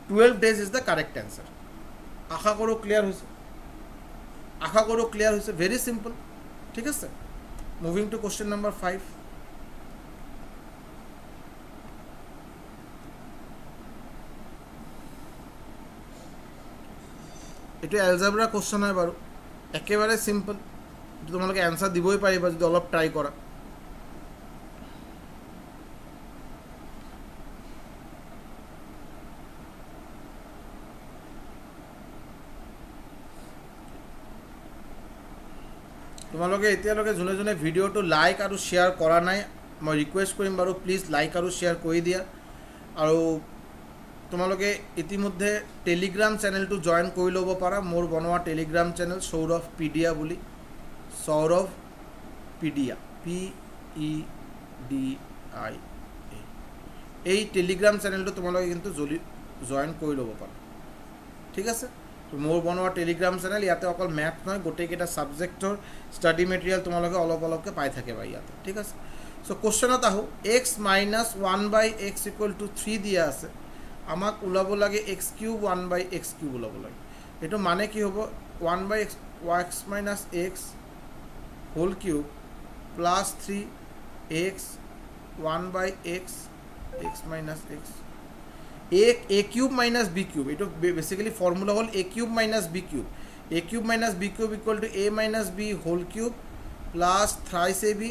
twelve days is the correct answer আশা কৰোঁ ক্লিয়াৰ হৈছে। আশা কৰোঁ ক্লিয়াৰ হৈছে। ভেৰি চিম্পল ঠিক আছে? Moving to question number five এইটো এলজাব্ৰা কুৱেশ্যন হয় বাৰু। একেবাৰে চিম্পল তোমালোকে এনচাৰ দিবই পাৰিবা যদি অলপ ট্ৰাই কৰা। তোমালোকে এতিয়ালৈকে যোনে যোনে ভিডিঅ'টো লাইক আৰু শ্বেয়াৰ কৰা নাই মই ৰিকুৱেষ্ট কৰিম বাৰু প্লিজ লাইক আৰু শ্বেয়াৰ কৰি দিয়া। আৰু তোমালোকে ইতিমধ্যে টেলিগ্ৰাম চেনেলটো জইন কৰি ল'ব পাৰা। মোৰ বনোৱা টেলিগ্ৰাম চেনেল সৌৰভ পিডিয়া বুলি। Saurav pedia P E D I A এই টেলিগ্ৰাম চেনেলটো তোমালোকে কিন্তু জলি জইন কৰি ল'ব পাৰা। ঠিক আছে? মোৰ বনোৱা টেলিগ্ৰাম চেনেল ইয়াতে অকল মেথ নহয় গোটেইকেইটা ছাবজেক্টৰ ষ্টাডি মেটেৰিয়েল তোমালোকে অলপ অলপকৈ পাই থাকিবা ইয়াতে। ঠিক আছে? চ' কুৱেশ্যনত আহোঁ। X minus one by x equal to three দিয়া আছে। আমাক ওলাব লাগে x cube one by x cube ওলাব লাগে। এইটো মানে কি হ'ব? One by x x minus x whole cube plus three x one by x x minus x a a cube minus b cube এইটো বেচিকেলি ফৰ্মুলা হ'ল a cube minus b cube a cube minus b cube equal to a minus b whole cube plus thrice a b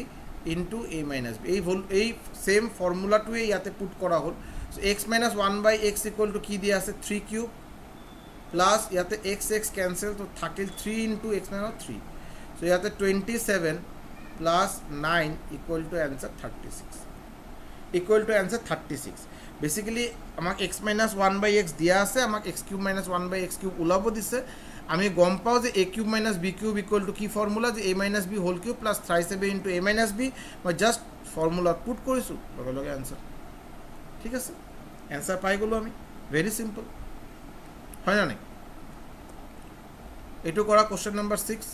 into a minus b এই whole এই same ফৰ্মুলাটোৱে ইয়াতে put কৰা হ'ল। X minus one by x equal to কি দিয়া আছে three cube plus ইয়াতে এক্স এক্স কেঞ্চেল তো থাকিল three into x minus three so' ইয়াতে twenty seven plus nine equal to answer thirty six equal to answer thirty six basically আমাক x minus one by x দিয়া আছে আমাক x cube minus one by x cube ওলাব দিছে। আমি গম পাওঁ যে a cube minus b cube equal to কি ফৰ্মুলা যে a minus b whole cube plus thrice seven into a minus b মই জাষ্ট ফৰ্মুলাত পুট কৰিছোঁ লগে লগে এনচাৰ ঠিক আছে? এনচাৰ পাই গ'লোঁ আমি। ভেৰি চিম্পল হয় নাই? এইটো কৰা কুৱেশ্যন নম্বৰ ছিক্স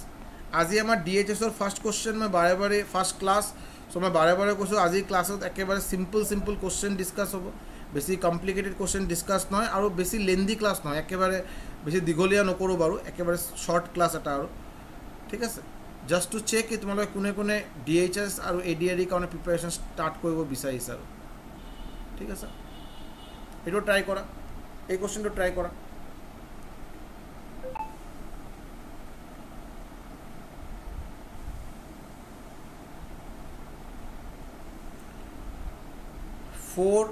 আজি আমাৰ ডি এইচ এছৰ ফাৰ্ষ্ট কুৱেশ্যন মই বাৰে বাৰে ফাৰ্ষ্ট ক্লাছ চ' মই বাৰে বাৰে কৈছোঁ আজিৰ ক্লাছত একেবাৰে চিম্পল চিম্পল কুৱেশ্যন ডিছকাছ হ'ব। বেছি কমপ্লিকেটেড কুৱেশ্যন ডিছকাছ নহয় আৰু বেছি লেন্দি ক্লাছ নহয়। একেবাৰে বেছি দীঘলীয়া নকৰোঁ বাৰু একেবাৰে শ্বৰ্ট ক্লাছ এটা আৰু। ঠিক আছে? জাষ্ট টু চেক কি তোমালোকে কোনে কোনে ডি এইচ এছ আৰু এ ডি আৰ ই কাৰণে প্ৰিপেৰেশ্যন ষ্টাৰ্ট কৰিব বিচাৰিছে আৰু। ঠিক আছে? এটাও ট্রাই করা, এই কোশ্চেনটাও ট্রাই করা। Four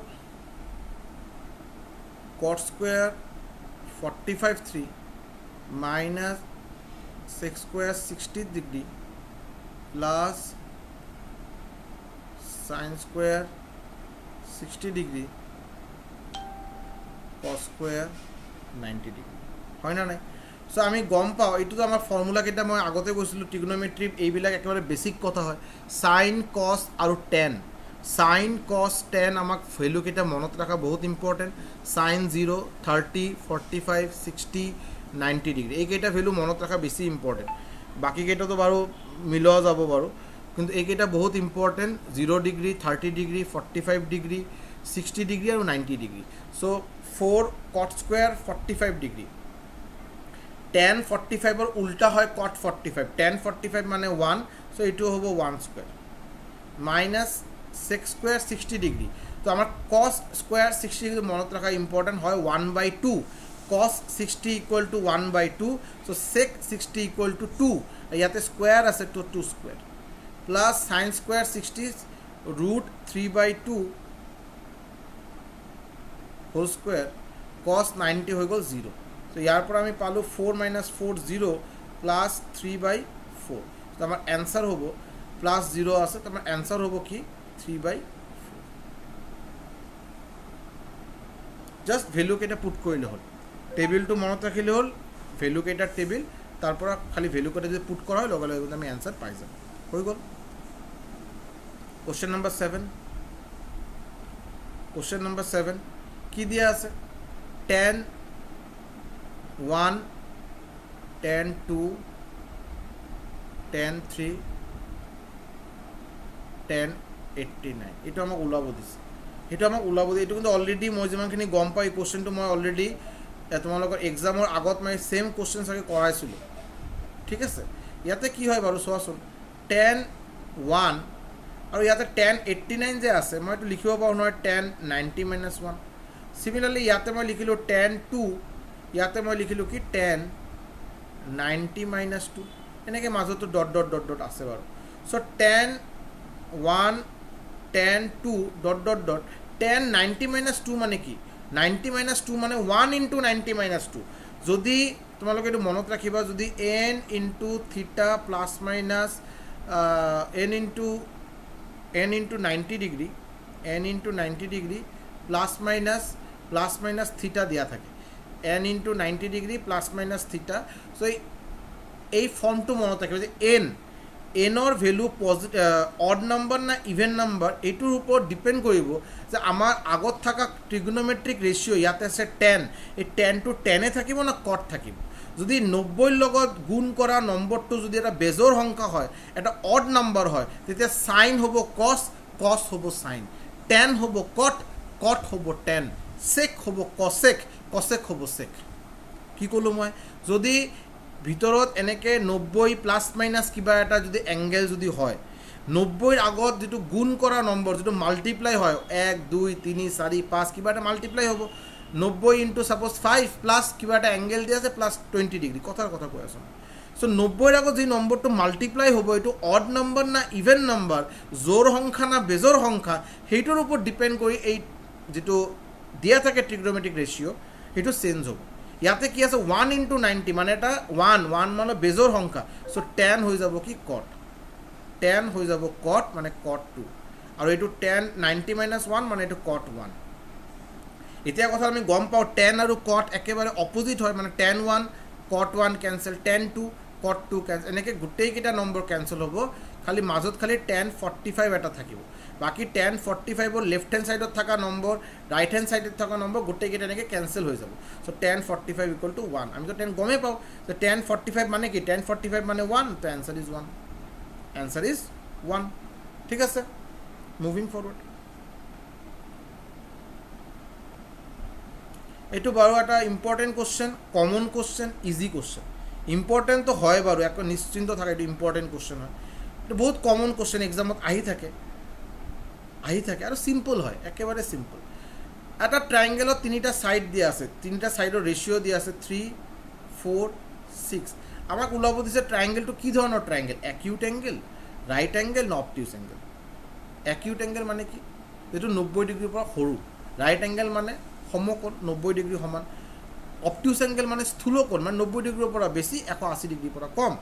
cot square forty five three minus six square sixty degree plus sine square sixty degree cos square 90 degree হয় না নাই? চ' আমি গম পাওঁ এইটোতো আমাৰ ফৰ্মুলাকেইটা মই আগতে কৈছিলোঁ টিগনমেট্ৰি এইবিলাক একেবাৰে বেছিক কথা হয়। চাইন কছ আৰু টেন চাইন কছ টেন আমাক ভেলুকেইটা মনত ৰখা বহুত important sine zero' thirty forty five sixty ninety degree এইকেইটা ভেলু মনত ৰখা বেছি ইম্পৰ্টেণ্ট বাকীকেইটাতো বাৰু মিলোৱা যাব বাৰু। কিন্তু এইকেইটা বহুত important zero' degree thirty degree forty five degree sixty degree আৰু ninety degree so' four cot square forty five degree. Tan forty ফাইভৰ উল্টা হয় cot forty five tan forty five মানে ওৱান চ' এইটো হ'ব one square minus six square sixty degree. তো আমাৰ কছ স্কুৱেৰ ছিক্সটি ডিগ্ৰী মনত ৰখা ইম্পৰ্টেণ্ট হয় one by two cos sixty equal to one by two so' sec sixty equal to two ইয়াতে স্কুৱেৰ আছে two two square plus sine square sixty root three by two whole square cos ninety হৈ গ'ল zero so ইয়াৰ পৰা আমি পালোঁ four minus four zero' plus three by four ত' আমাৰ answer হ'ব প্লাছ জিৰ' আছে, তো আমাৰ এনচাৰ হ'ব কি? থ্ৰী বাই জাষ্ট ভেলুকেইটা পুট কৰিলে হ'ল। টেবিলটো মনত ৰাখিলে হ'ল ভেলুকেইটাৰ টেবিল তাৰ পৰা খালি ভেলুকেইটা যদি পুট কৰা হয় লগে লগে আমি এনচাৰ পাই যাম হৈ গ'ল। Question number seven question number seven কি দিয়া আছে? Tan one tan two tan three tan eighty nine এইটো আমাক ওলাব দিছে। সেইটো আমাক ওলাব দিয়ে এইটো কিন্তু অলৰেডি মই যিমানখিনি গম পাওঁ, এই কুৱেশ্যনটো মই অলৰেডি তোমালোকৰ এক্সামৰ আগত মই ছেইম কুৱেশ্যন চাগে কৰাইছিলোঁ। ঠিক আছে? ইয়াতে কি হয় বাৰু, চোৱাচোন। টেন ওৱান আৰু ইয়াতে টেন এইট্টি নাইন যে আছে, মই এইটো লিখিব পাৰোঁ নহয় tan ninety minus one similarly ইয়াতে মই লিখিলোঁ টেন টু ইয়াতে মই লিখিলোঁ কি টেন নাইণ্টি মাইনাছ টু এনেকৈ মাজতো ডট ডট ডট ডট আছে বাৰু so' tan one tan two dot dot dot tan ninety minus two মানে কি নাইণ্টি মাইনাছ টু মানে one into ninety minus two যদি তোমালোকে এইটো মনত ৰাখিবা যদি n into theta plus minus n into n into ninety degree n into ninety degree plus minus plus minus theta দিয়া থাকে। N into ninety degree plus minus theta so' এই ফৰ্মটো মনত ৰাখিব যে এন এনৰ ভেলু পজি অড নম্বৰ না ইভেন নম্বৰ এইটোৰ ওপৰত ডিপেণ্ড কৰিব যে আমাৰ আগত থকা ট্ৰিগনমেট্ৰিক ৰেচিঅ' ইয়াতে আছে টেন এই টেনটো টেনে থাকিব না কট থাকিব? যদি নব্বৈৰ লগত গুণ কৰা নম্বৰটো যদি এটা বেজৰ সংখ্যা হয়, এটা অড নম্বৰ হয়, তেতিয়া চাইন হ'ব কছ কছ হ'ব চাইন টেন হ'ব কট কট হ'ব টেন চেক হ'ব কচেক কচেক হ'ব চেক। কি ক'লোঁ মই? যদি ভিতৰত এনেকৈ নব্বৈ প্লাছ মাইনাছ কিবা এটা যদি এংগেল যদি হয় নব্বৈৰ আগত যিটো গুণ কৰা নম্বৰ যিটো মাল্টিপ্লাই হয় এক দুই তিনি চাৰি পাঁচ কিবা এটা মাল্টিপ্লাই হ'ব। নব্বৈ ইণ্টু ছাপ'জ ফাইভ প্লাছ কিবা এটা এংগেল দিয়া আছে প্লাছ টুৱেণ্টি ডিগ্ৰী কথাৰ কথা কৈ আছোঁ। চ' নব্বৈৰ আগত যি নম্বৰটো মাল্টিপ্লাই হ'ব এইটো অড নম্বৰ না ইভেন নম্বৰ জোৰ সংখ্যা না বেজৰ সংখ্যা সেইটোৰ ওপৰত ডিপেণ্ড কৰি এই যিটো দিয়া থাকে ট্ৰিগ্নমেট্ৰিক ৰেচিঅ' সেইটো চেঞ্জ হ'ব ইয়াতে কি আছে ওৱান ইনটু নাইণ্টি মানে এটা ওৱান ওৱান মানে বেজৰ সংখ্যা চ' টেন হৈ যাব কি কট টেন হৈ যাব কট মানে কট টু আৰু এইটো টেন নাইণ্টি মাইনাছ ওৱান মানে এইটো কট ওৱান এতিয়া কথা আমি গম পাওঁ টেন আৰু কট একেবাৰে অপজিট হয় মানে tan one cot one cancel tan two cot two cancel এনেকৈ গোটেইকেইটা নম্বৰ কেঞ্চেল হ'ব খালি মাজত খালি টেন ফৰ্টি ফাইভ এটা থাকিব বাকী টেন ফৰ্টি ফাইভৰ লেফ্ট হেণ্ড ছাইডত থকা নম্বৰ ৰাইট হেণ্ড ছাইডত থকা নম্বৰ গোটেইকেইটা এনেকৈ কেঞ্চেল হৈ যাব। চ' ten forty five equal to one আমিতো টেন গমেই পাওঁ। যে টেন ফৰ্টি ফাইভ মানে কি? টেন ফৰ্টি ফাইভ মানে one to answer is one answer is one ঠিক আছে? মুভিং ফৰৱাৰ্ড এইটো বাৰু এটা important question common question easy question ইম্পৰ্টেণ্টটো হয় বাৰু, একো নিশ্চিন্ত থাকে, এইটো ইম্পৰ্টেণ্ট কুৱেশ্যন হয়। এইটো বহুত কমন কুৱেশ্যন এক্সামত আহি থাকে। আহি থাকে আৰু চিম্পল হয় একেবাৰে চিম্পল এটা ট্ৰাইংগেলত তিনিটা ছাইড দিয়া আছে তিনিটা ছাইডৰ ৰেচিঅ' দিয়া আছে থ্ৰী ফ'ৰ ছিক্স আমাক ওলাব দিছে ট্ৰাইংগেলটো কি ধৰণৰ triangle acute angle right angle ন অপটিউচ এংগেল একিউট এংগেল মানে কি? যিটো নব্বৈ ডিগ্ৰীৰ পৰা সৰু। ৰাইট এংগেল মানে সমকোণ নব্বৈ ডিগ্ৰী সমান। অপটিউচ এংগেল মানে স্থূলকোণ মানে নব্বৈ ডিগ্ৰীৰ পৰা বেছি এশ আশী ডিগ্ৰীৰ পৰা কম।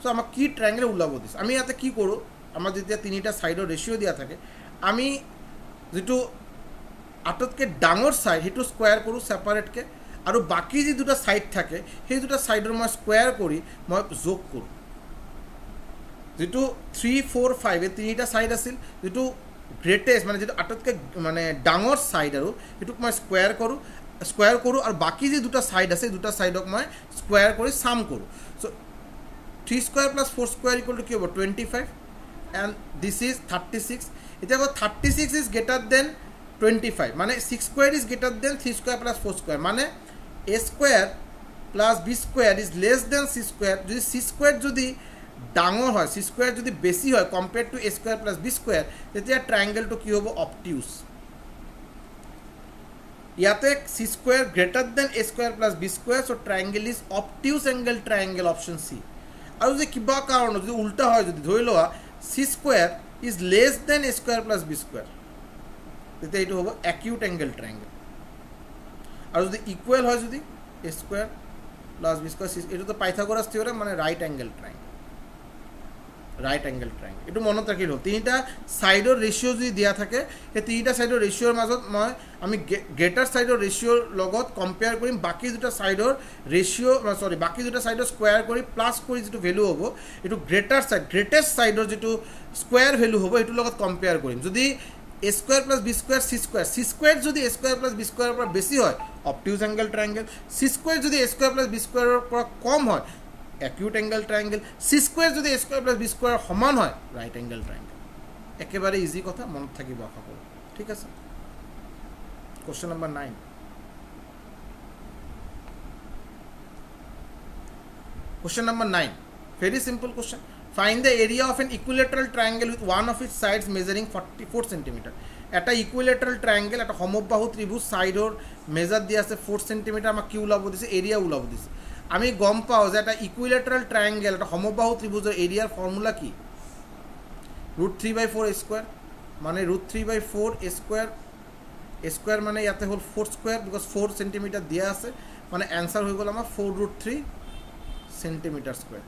চ' আমাক কি ট্ৰাইংগেল ওলাব দিছে? আমি ইয়াতে কি কৰোঁ? আমাৰ যেতিয়া তিনিটা ছাইডৰ ৰেচিঅ' দিয়া থাকে আমি যিটো আটাইতকৈ ডাঙৰ ছাইড সেইটো স্কুৱেৰ কৰোঁ ছেপাৰেটকৈ আৰু বাকী যি দুটা ছাইড থাকে সেই দুটা ছাইডৰ মই স্কুৱেৰ কৰি মই যোগ কৰোঁ। যিটো থ্ৰী ফ'ৰ ফাইভ এই তিনিটা ছাইড আছিল যিটো গ্ৰেটেষ্ট মানে যিটো আটাইতকৈ মানে ডাঙৰ ছাইড আৰু সেইটোক মই স্কুৱেৰ কৰোঁ স্কুৱেৰ কৰোঁ আৰু বাকী যি দুটা ছাইড আছে দুটা ছাইডক মই স্কুৱেৰ কৰি চাম কৰোঁ। So' three square plus four square equal to কি হ'ব? Twenty five and this is thirty six এতিয়া আকৌ thirty six is greater than twenty five মানে six square is greater than three square plus four square মানে a square plus b square is less than c square যদি c square যদি ডাঙৰ হয় c square যদি বেছি হয় compare to a square plus b square তেতিয়া ট্ৰাইংগেলটো কি হ'ব? অপটিউচ ইয়াতে c square greater than a square plus b square so' triangle is obtuse angle triangle option c আৰু যদি কিবা কাৰণত যদি উল্টা হয় যদি ধৰি লোৱা c square is less than square plus b square তেতিয়া এইটো হ'ব একিউট এংগেল ট্ৰাইংগেল আৰু যদি ইকুৱেল হয় যদি স্কুৱেৰ প্লাছ বি স্কুৱেৰ এইটোতো পাইথাগোৰাছ থিয়ৰম মানে right angle triangle right angle triangle এইটো মনত ৰাখি লওঁ তিনিটা ছাইডৰ ৰেচিঅ' যদি দিয়া থাকে সেই তিনিটা ছাইডৰ ৰেচিঅ'ৰ মাজত মই আমি গ্ৰেটাৰ ছাইডৰ ৰেচিঅ'ৰ লগত কম্পেয়াৰ কৰিম। বাকী দুটা ছাইডৰ ৰেচিঅ' চৰি বাকী দুটা ছাইডৰ স্কুৱেৰ কৰি প্লাছ কৰি যিটো ভেলু হ'ব এইটো গ্ৰেটাৰ ছাইড গ্ৰেটেষ্ট ছাইডৰ যিটো স্কুৱেৰ ভেলু হ'ব সেইটোৰ লগত কম্পেয়াৰ কৰিম। যদি a square plus b square c square c square যদি এ স্কুৱেৰ প্লাছ বি স্কুৱেৰৰ পৰা বেছি হয় obtuse angle triangle c square যদি এ স্কুৱেৰ প্লাছ বি স্কুৱেৰৰ পৰা কম হয় acute angle triangle c square যদি a square plus b square সমান হয় ৰাইট এংগেল ট্ৰাইংগেল একেবাৰে ইজি কথা মনত থাকিব আশা কৰোঁ ঠিক আছে? Question number nine question number nine very simple question find the area of an equilateral triangle with one of it sides measuring forty four centimetre এটা ইকুইলেটাৰেল ট্ৰাইংগেল এটা সমবাহু ত্ৰিভুজ ছাইডৰ মেজাৰ দিয়া আছে ফ'ৰ চেণ্টিমিটাৰ আমাক কি ওলাব দিছে এৰিয়া ওলাব দিছে। আমি গম পাওঁ যে এটা ইকুইলেটাৰেল ট্ৰাইংগেল এটা সমবাহু ত্ৰিভুজৰ এৰিয়াৰ ফৰ্মুলা কি? Root three by four square মানে root three by four square square মানে ইয়াতে হ'ল four square because four centimetre দিয়া আছে মানে এনচাৰ হৈ গ'ল আমাৰ four root three centimetre square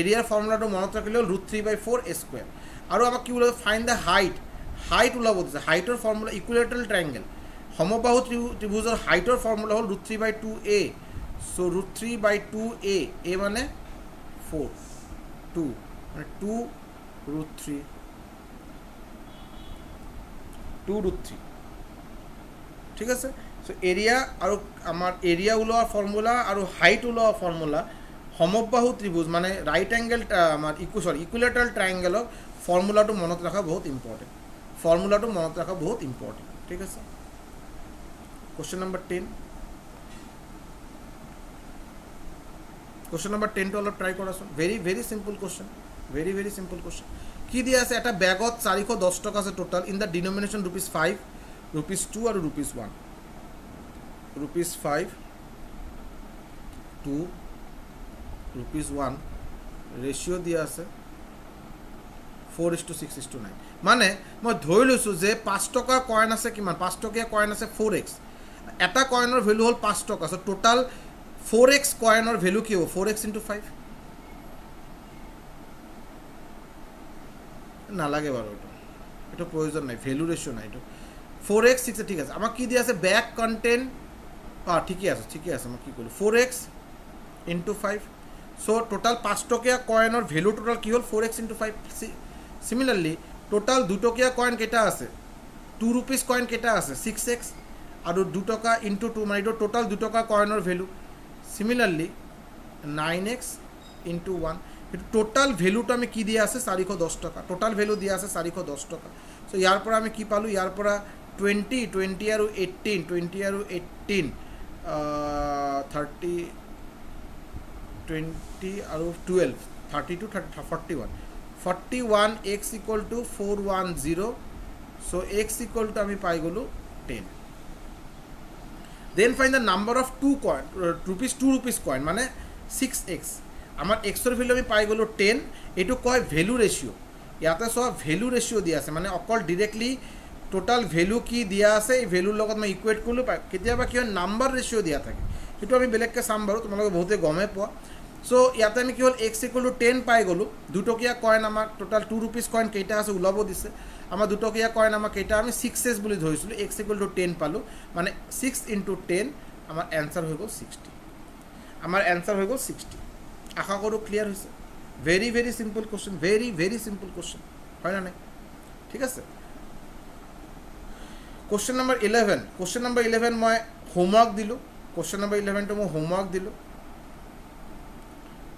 এৰিয়াৰ ফৰ্মুলাটো মনত ৰাখিলে হ'ল root three by four square আৰু আমাক কি ওলাব? ফাইন দ্য হাইট হাইট ওলাব দিছে। হাইটৰ ফৰ্মুলা ইকুইলেটাৰেল ট্ৰাইংগেল সমবাহু ত্ৰিভুজৰ হাইটৰ ফৰ্মুলা হ'ল root three by two a so' root three by two a a মানে ফ'ৰ টু মানে two root three two root three ঠিক আছে? চ' এৰিয়া আৰু আমাৰ এৰিয়া ওলোৱা ফৰ্মুলা আৰু হাইট ওলোৱা ফৰ্মুলা সমবাহু ত্ৰিভুজ মানে ৰাইট এংগেল আমাৰ ইকু চৰি ইকুলেটাৰেল ট্ৰাইংগেলৰ ফৰ্মুলাটো মনত ৰখা বহুত ইম্পৰ্টেণ্ট ফৰ্মুলাটো মনত ৰখা বহুত ইম্পৰ্টেণ্ট ঠিক আছে? Question number ten question number টেনটো অলপ ট্ৰাই কৰাচোন। Very very simple question very very simple question কি দিয়া আছে? এটা বেগত চাৰিশ দহ টকা আছে total in the denomination rupees five rupees two আৰু rupees one rupees five two rupees one ratio' দিয়া আছে four is to six is to nine মানে মই ধৰি লৈছোঁ যে পাঁচ টকাৰ কইন আছে কিমান? পাঁচ টকীয়া কইন আছে ফ'ৰ এক্স এটা কইনৰ ভেলু হ'ল পাঁচ টকা। চ' টোটাল ফ'ৰ এক্স কইনৰ ভেলু কি হ'ব? ফ'ৰ এক্স ইণ্টু ফাইভ নালাগে বাৰু এইটো। এইটো প্ৰয়োজন নাই ভেলু ৰেচিঅ' নাই এইটো। ফ'ৰ এক্স ছিক্স ঠিক আছে। আমাক কি দিয়া আছে? বেক কণ্টেণ্ট অঁ ঠিকে আছে ঠিকে আছে মই কি কৰিলোঁ? Four x into five so' total পাঁচ টকীয়া কইনৰ ভেলু টোটাল কি হ'ল? Four x into five similarly total দুটকীয়া coin কেইটা আছে? টু ৰুপিজ কইন কেইটা আছে? ছিক্স এক্স আৰু দুটকা ইনটু টু মানে এইটো টোটাল দুটকা কইনৰ value similarly nine x into one সেইটো টোটাল ভেলুটো আমি কি দিয়া আছে চাৰিশ দহ টকা টোটাল ভেলু দিয়া আছে চাৰিশ দহ টকা ইয়াৰ পৰা আমি কি পালোঁ ইয়াৰ পৰা টুৱেণ্টি টুৱেণ্টি আৰু এইটিন টুৱেণ্টি আৰু এইটিন থাৰ্টি টুৱেণ্টি আৰু twelve thirty two thirty forty one forty one x equal two four one zero' so' x equal two আমি পাই গ'লোঁ ten then find the number of two coin rupees two rupees coin মানে six x আমাৰ এক্সৰ value আমি পাই গ'লোঁ ten এইটো কয় ভেলু ৰেচিঅ' ইয়াতে চোৱা ভেলু ৰেচিঅ' দিয়া আছে মানে অকল ডিৰেক্টলি টোটাল ভেলু কি দিয়া আছে এই ভেলুৰ লগত মই ইকুৱেট কৰিলোঁ কেতিয়াবা কি হয় নাম্বাৰ ৰেচিঅ' দিয়া থাকে। সেইটো আমি বেলেগকৈ চাম বাৰু তোমালোকে বহুতে গমেই পোৱা। চ' ইয়াতে আমি কি হ'ল এক্স ইকুৱেল টু টেন পাই গ'লোঁ। দুটকীয়া কইন আমাক টোটাল টু ৰুপিজ কইন কেইটা আছে ওলাব দিছে। আমাৰ দুটকীয়া কইন আমাক কেইটা আমি ছিক্স এছ বুলি ধৰিছিলোঁ এক্স ইকুৱেল টু টেন পালোঁ। মানে ছিক্স ইনটু টেন আমাৰ এনচাৰ হৈ গ'ল ছিক্সটি আমাৰ এনচাৰ হৈ গ'ল ছিক্সটি আশা কৰোঁ ক্লিয়াৰ হৈছে very very simple question very very simple question হয় নে নাই? ঠিক আছে? Question number eleven question number eleven মই হোমৱৰ্ক দিলোঁ। কুৱেশ্যন নম্বৰ ইলেভেনটো মই হোমৱৰ্ক দিলোঁ।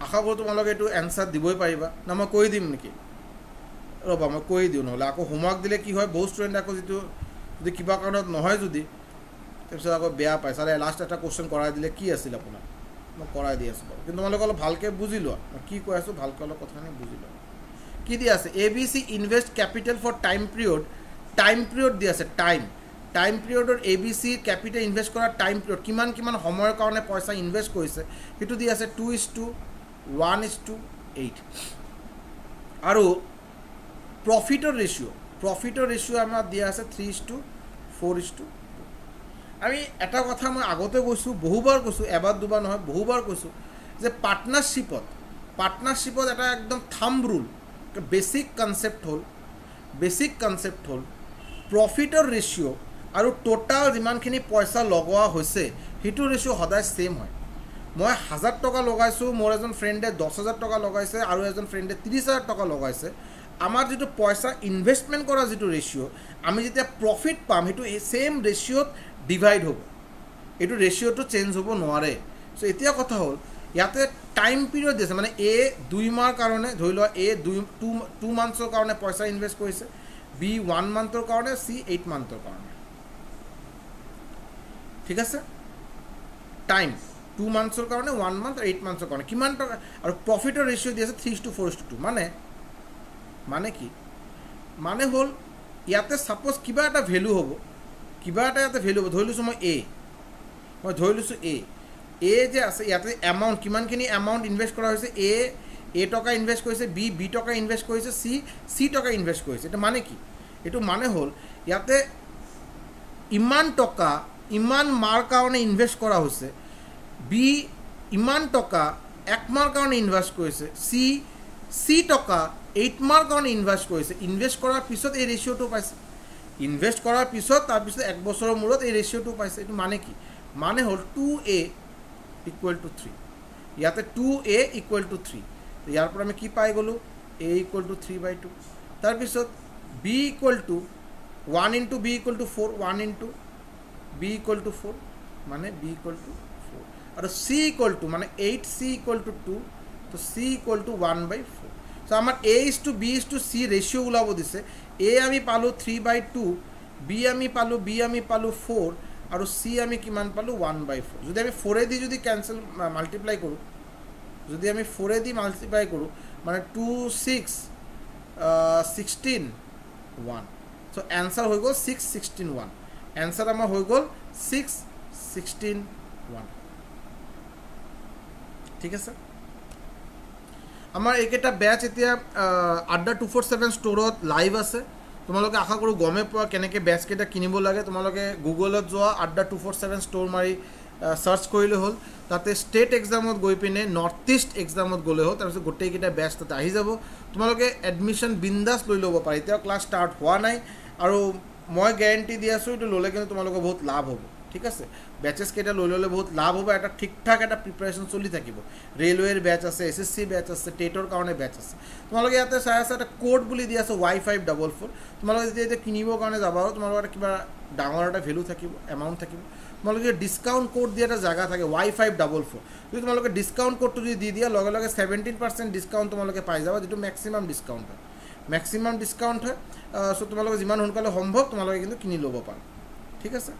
আশা কৰোঁ তোমালোকে এইটো এনচাৰ দিবই পাৰিবা। না মই কৈ দিম নেকি? ৰ'বা মই কৈ দিওঁ নহ'লে। আকৌ হোমৱৰ্ক দিলে কি হয় বহু ষ্টুডেণ্ট আকৌ যিটো যদি কিবা কাৰণত নহয় যদি তাৰপিছত আকৌ বেয়া পায়। চালে লাষ্ট এটা কুৱেশ্যন কৰাই দিলে কি আছিল আপোনাৰ? মই কৰাই দি আছোঁ বাৰু। কিন্তু তোমালোকে অলপ ভালকৈ বুজি লোৱা। মই কি কৈ আছোঁ ভালকৈ অলপ কথাখিনি বুজি লোৱা। কি দি আছে? A B C invest capital for time period time period দি আছে টাইম টাইম পিৰিয়ডত A B C capital invest কৰা টাইম পিৰিয়ড কিমান কিমান সময়ৰ কাৰণে পইচা ইনভেষ্ট কৰিছে সেইটো দি আছে two is to one is to eight আৰু প্ৰফিটৰ ৰেচিঅ' প্ৰফিটৰ ৰেচিঅ' আমাৰ দিয়া আছে three is to four is to আমি এটা কথা মই আগতে কৈছোঁ বহুবাৰ কৈছোঁ এবাৰ দুবাৰ নহয় বহুবাৰ কৈছোঁ যে পাৰ্টনাৰশ্বিপত পাৰ্টনাৰশ্বিপত এটা একদম থাম্ব ৰুল বেচিক কনচেপ্ট হ'ল বেচিক কনচেপ্ট হ'ল প্ৰফিটৰ ৰেচিঅ' আৰু টোটাল যিমানখিনি পইচা লগোৱা হৈছে সেইটো ৰেচিঅ' সদায় ছেইম হয়। মই হাজাৰ টকা লগাইছোঁ মোৰ এজন ফ্ৰেণ্ডে দহ হাজাৰ টকা লগাইছে আৰু এজন ফ্ৰেণ্ডে ত্ৰিছ হাজাৰ টকা লগাইছে আমাৰ যিটো পইচা ইনভেষ্টমেণ্ট কৰা যিটো ৰেচিঅ' আমি যেতিয়া প্ৰফিট পাম সেইটো ছেইম ৰেচিঅ'ত ডিভাইড হ'ব। এইটো ৰেচিঅ'টো চেঞ্জ হ'ব নোৱাৰে। চ' এতিয়া কথা হ'ল ইয়াতে টাইম পিৰিয়ড দিছে মানে এ দুই মাহৰ কাৰণে ধৰি লোৱা এ দুই টু টু মান্থছৰ কাৰণে পইচা ইনভেষ্ট কৰিছে বি ওৱান মান্থৰ কাৰণে চি এইট মান্থৰ কাৰণে। ঠিক আছে? টাইম টু মান্থছৰ কাৰণে ওৱান মান্থ আৰু এইট মান্থছৰ কাৰণে। কিমান টকা আৰু প্ৰফিটৰ ৰেচিঅ' দি আছে three to four to two two মানে কি? মানে হ'ল ইয়াতে ছাপ'জ কিবা এটা ভেলু হ'ব। কিবা এটা ইয়াতে ভেলু হ'ব। ধৰি লৈছোঁ মই এ মই ধৰি লৈছোঁ এ এ যে আছে ইয়াতে এমাউণ্ট কিমানখিনি এমাউণ্ট ইনভেষ্ট কৰা হৈছে? এ এ টকা ইনভেষ্ট কৰিছে বি বি টকা ইনভেষ্ট কৰিছে চি চি টকা ইনভেষ্ট কৰিছে। এইটো মানে কি? এইটো মানে হ'ল ইয়াতে ইমান টকা ইমান মাৰ কাৰণে ইনভেষ্ট কৰা হৈছে। বি ইমান টকা এক মাৰ কাৰণে ইনভেষ্ট কৰিছে। চি চি টকা এইট মাৰ কাৰণে ইনভেষ্ট কৰিছে। ইনভেষ্ট কৰাৰ পিছত এই ৰেচিঅ'টো পাইছে। ইনভেষ্ট কৰাৰ পিছত তাৰপিছত এক বছৰৰ মূৰত এই ৰেচিঅ'টো পাইছে। এইটো মানে কি? মানে হ'ল two A equal to three ইয়াতে two A equal to three ইয়াৰ পৰা আমি কি পাই গ'লোঁ? A equal to three by two তাৰপিছত B equal to one into B equal to four one into B equal to four মানে B equal two four আৰু C equal to মানে eight C equal to two তো C equal to one by four so' আমাৰ A is to B is to C ratio' ওলাব দিছে। এ আমি পালোঁ three by two B আমি পালোঁ বি আমি পালোঁ ফ'ৰ আৰু চি আমি কিমান পালোঁ ওৱান বাই ফ'ৰ যদি আমি ফ'ৰেদি যদি কেঞ্চেল মাল্টিপ্লাই কৰোঁ যদি আমি ফ'ৰেদি মাল্টিপ্লাই কৰোঁ মানে two six sixteen one so' answer হৈ গ'ল ছিক্স ছিক্সটিন ওৱান এনচাৰ আমাৰ হৈ গ'ল ছিক্স ছিক্সটিন ওৱান ঠিক আছে? আমাৰ এইকেইটা বেচ এতিয়া আড্ডা টু ফ'ৰ ছেভেন ষ্ট'ৰত লাইভ আছে। তোমালোকে আশা কৰোঁ গমেই পোৱা কেনেকৈ বেচকেইটা কিনিব লাগে। তোমালোকে গুগলত যোৱা Adda two four seven store মাৰি চাৰ্চ কৰিলে হ'ল। তাতে ষ্টেট এক্সামত গৈ পিনে নৰ্থ ইষ্ট এক্সামত গ'লে হ'ল। তাৰপিছত গোটেইকেইটা বেচ তাতে আহি যাব। তোমালোকে এডমিশ্যন বিন্দাছ লৈ ল'ব পাৰি। এতিয়াও ক্লাছ ষ্টাৰ্ট হোৱা নাই। আৰু মই গেৰেণ্টি দি আছোঁ এইটো ল'লে কিন্তু তোমালোকৰ বহুত লাভ হ'ব। ঠিক আছে? বেচেছ কেইটা লৈ ল'লে বহুত লাভ হ'ব এটা ঠিক ঠাক এটা প্ৰিপাৰেশ্যন চলি থাকিব। ৰেলৱেৰ বেচ আছে এছ এছ চি বেচ আছে টেটৰ কাৰণে বেচ আছে। তোমালোকে ইয়াতে চাই আছে এটা কোড বুলি দি আছে ৱাই ফাইভ ডাবল ফ'ৰ তোমালোকে যেতিয়া এতিয়া কিনিবৰ কাৰণে যাবা তোমালোকৰ এটা কিবা ডাঙৰ এটা ভেলু থাকিব এমাউণ্ট থাকিব। তোমালোকে ডিছকাউণ্ট কোড দিয়া এটা জেগা থাকে ৱাই ফাইভ ডাবল ফ'ৰ যদি তোমালোকে ডিছকাউণ্ট কোডটো যদি দি দিয়া লগে লগে ছেভেণ্টিন পাৰ্চেণ্ট ডিছকাউণ্ট তোমালোকে পাই যাবা যিটো মেক্সিমাম ডিছকাউণ্ট হয়। মেক্সিমাম ডিছকাউণ্ট হয় চ' তোমালোকে যিমান সোনকালে সম্ভৱ তোমালোকে কিন্তু কিনি ল'ব পাৰা। ঠিক আছে?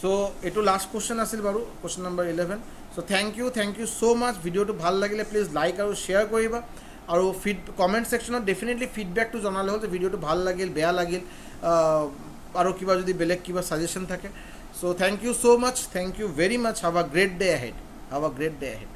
চ' এইটো লাষ্ট কুৱেশ্যন আছিল বাৰু question number eleven so' thank you thank you so' much ভিডিঅ'টো ভাল লাগিলে প্লিজ লাইক আৰু শ্বেয়াৰ কৰিবা। আৰু ফিড কমেণ্ট ছেকশ্যনত ডেফিনেটলি ফিডবেকটো জনালে হ'ল যে ভিডিঅ'টো ভাল লাগিল বেয়া লাগিল আৰু কিবা যদি বেলেগ কিবা ছাজেশ্যন থাকে। So' thank you so' much thank you very much have a great day ahead have a great day ahead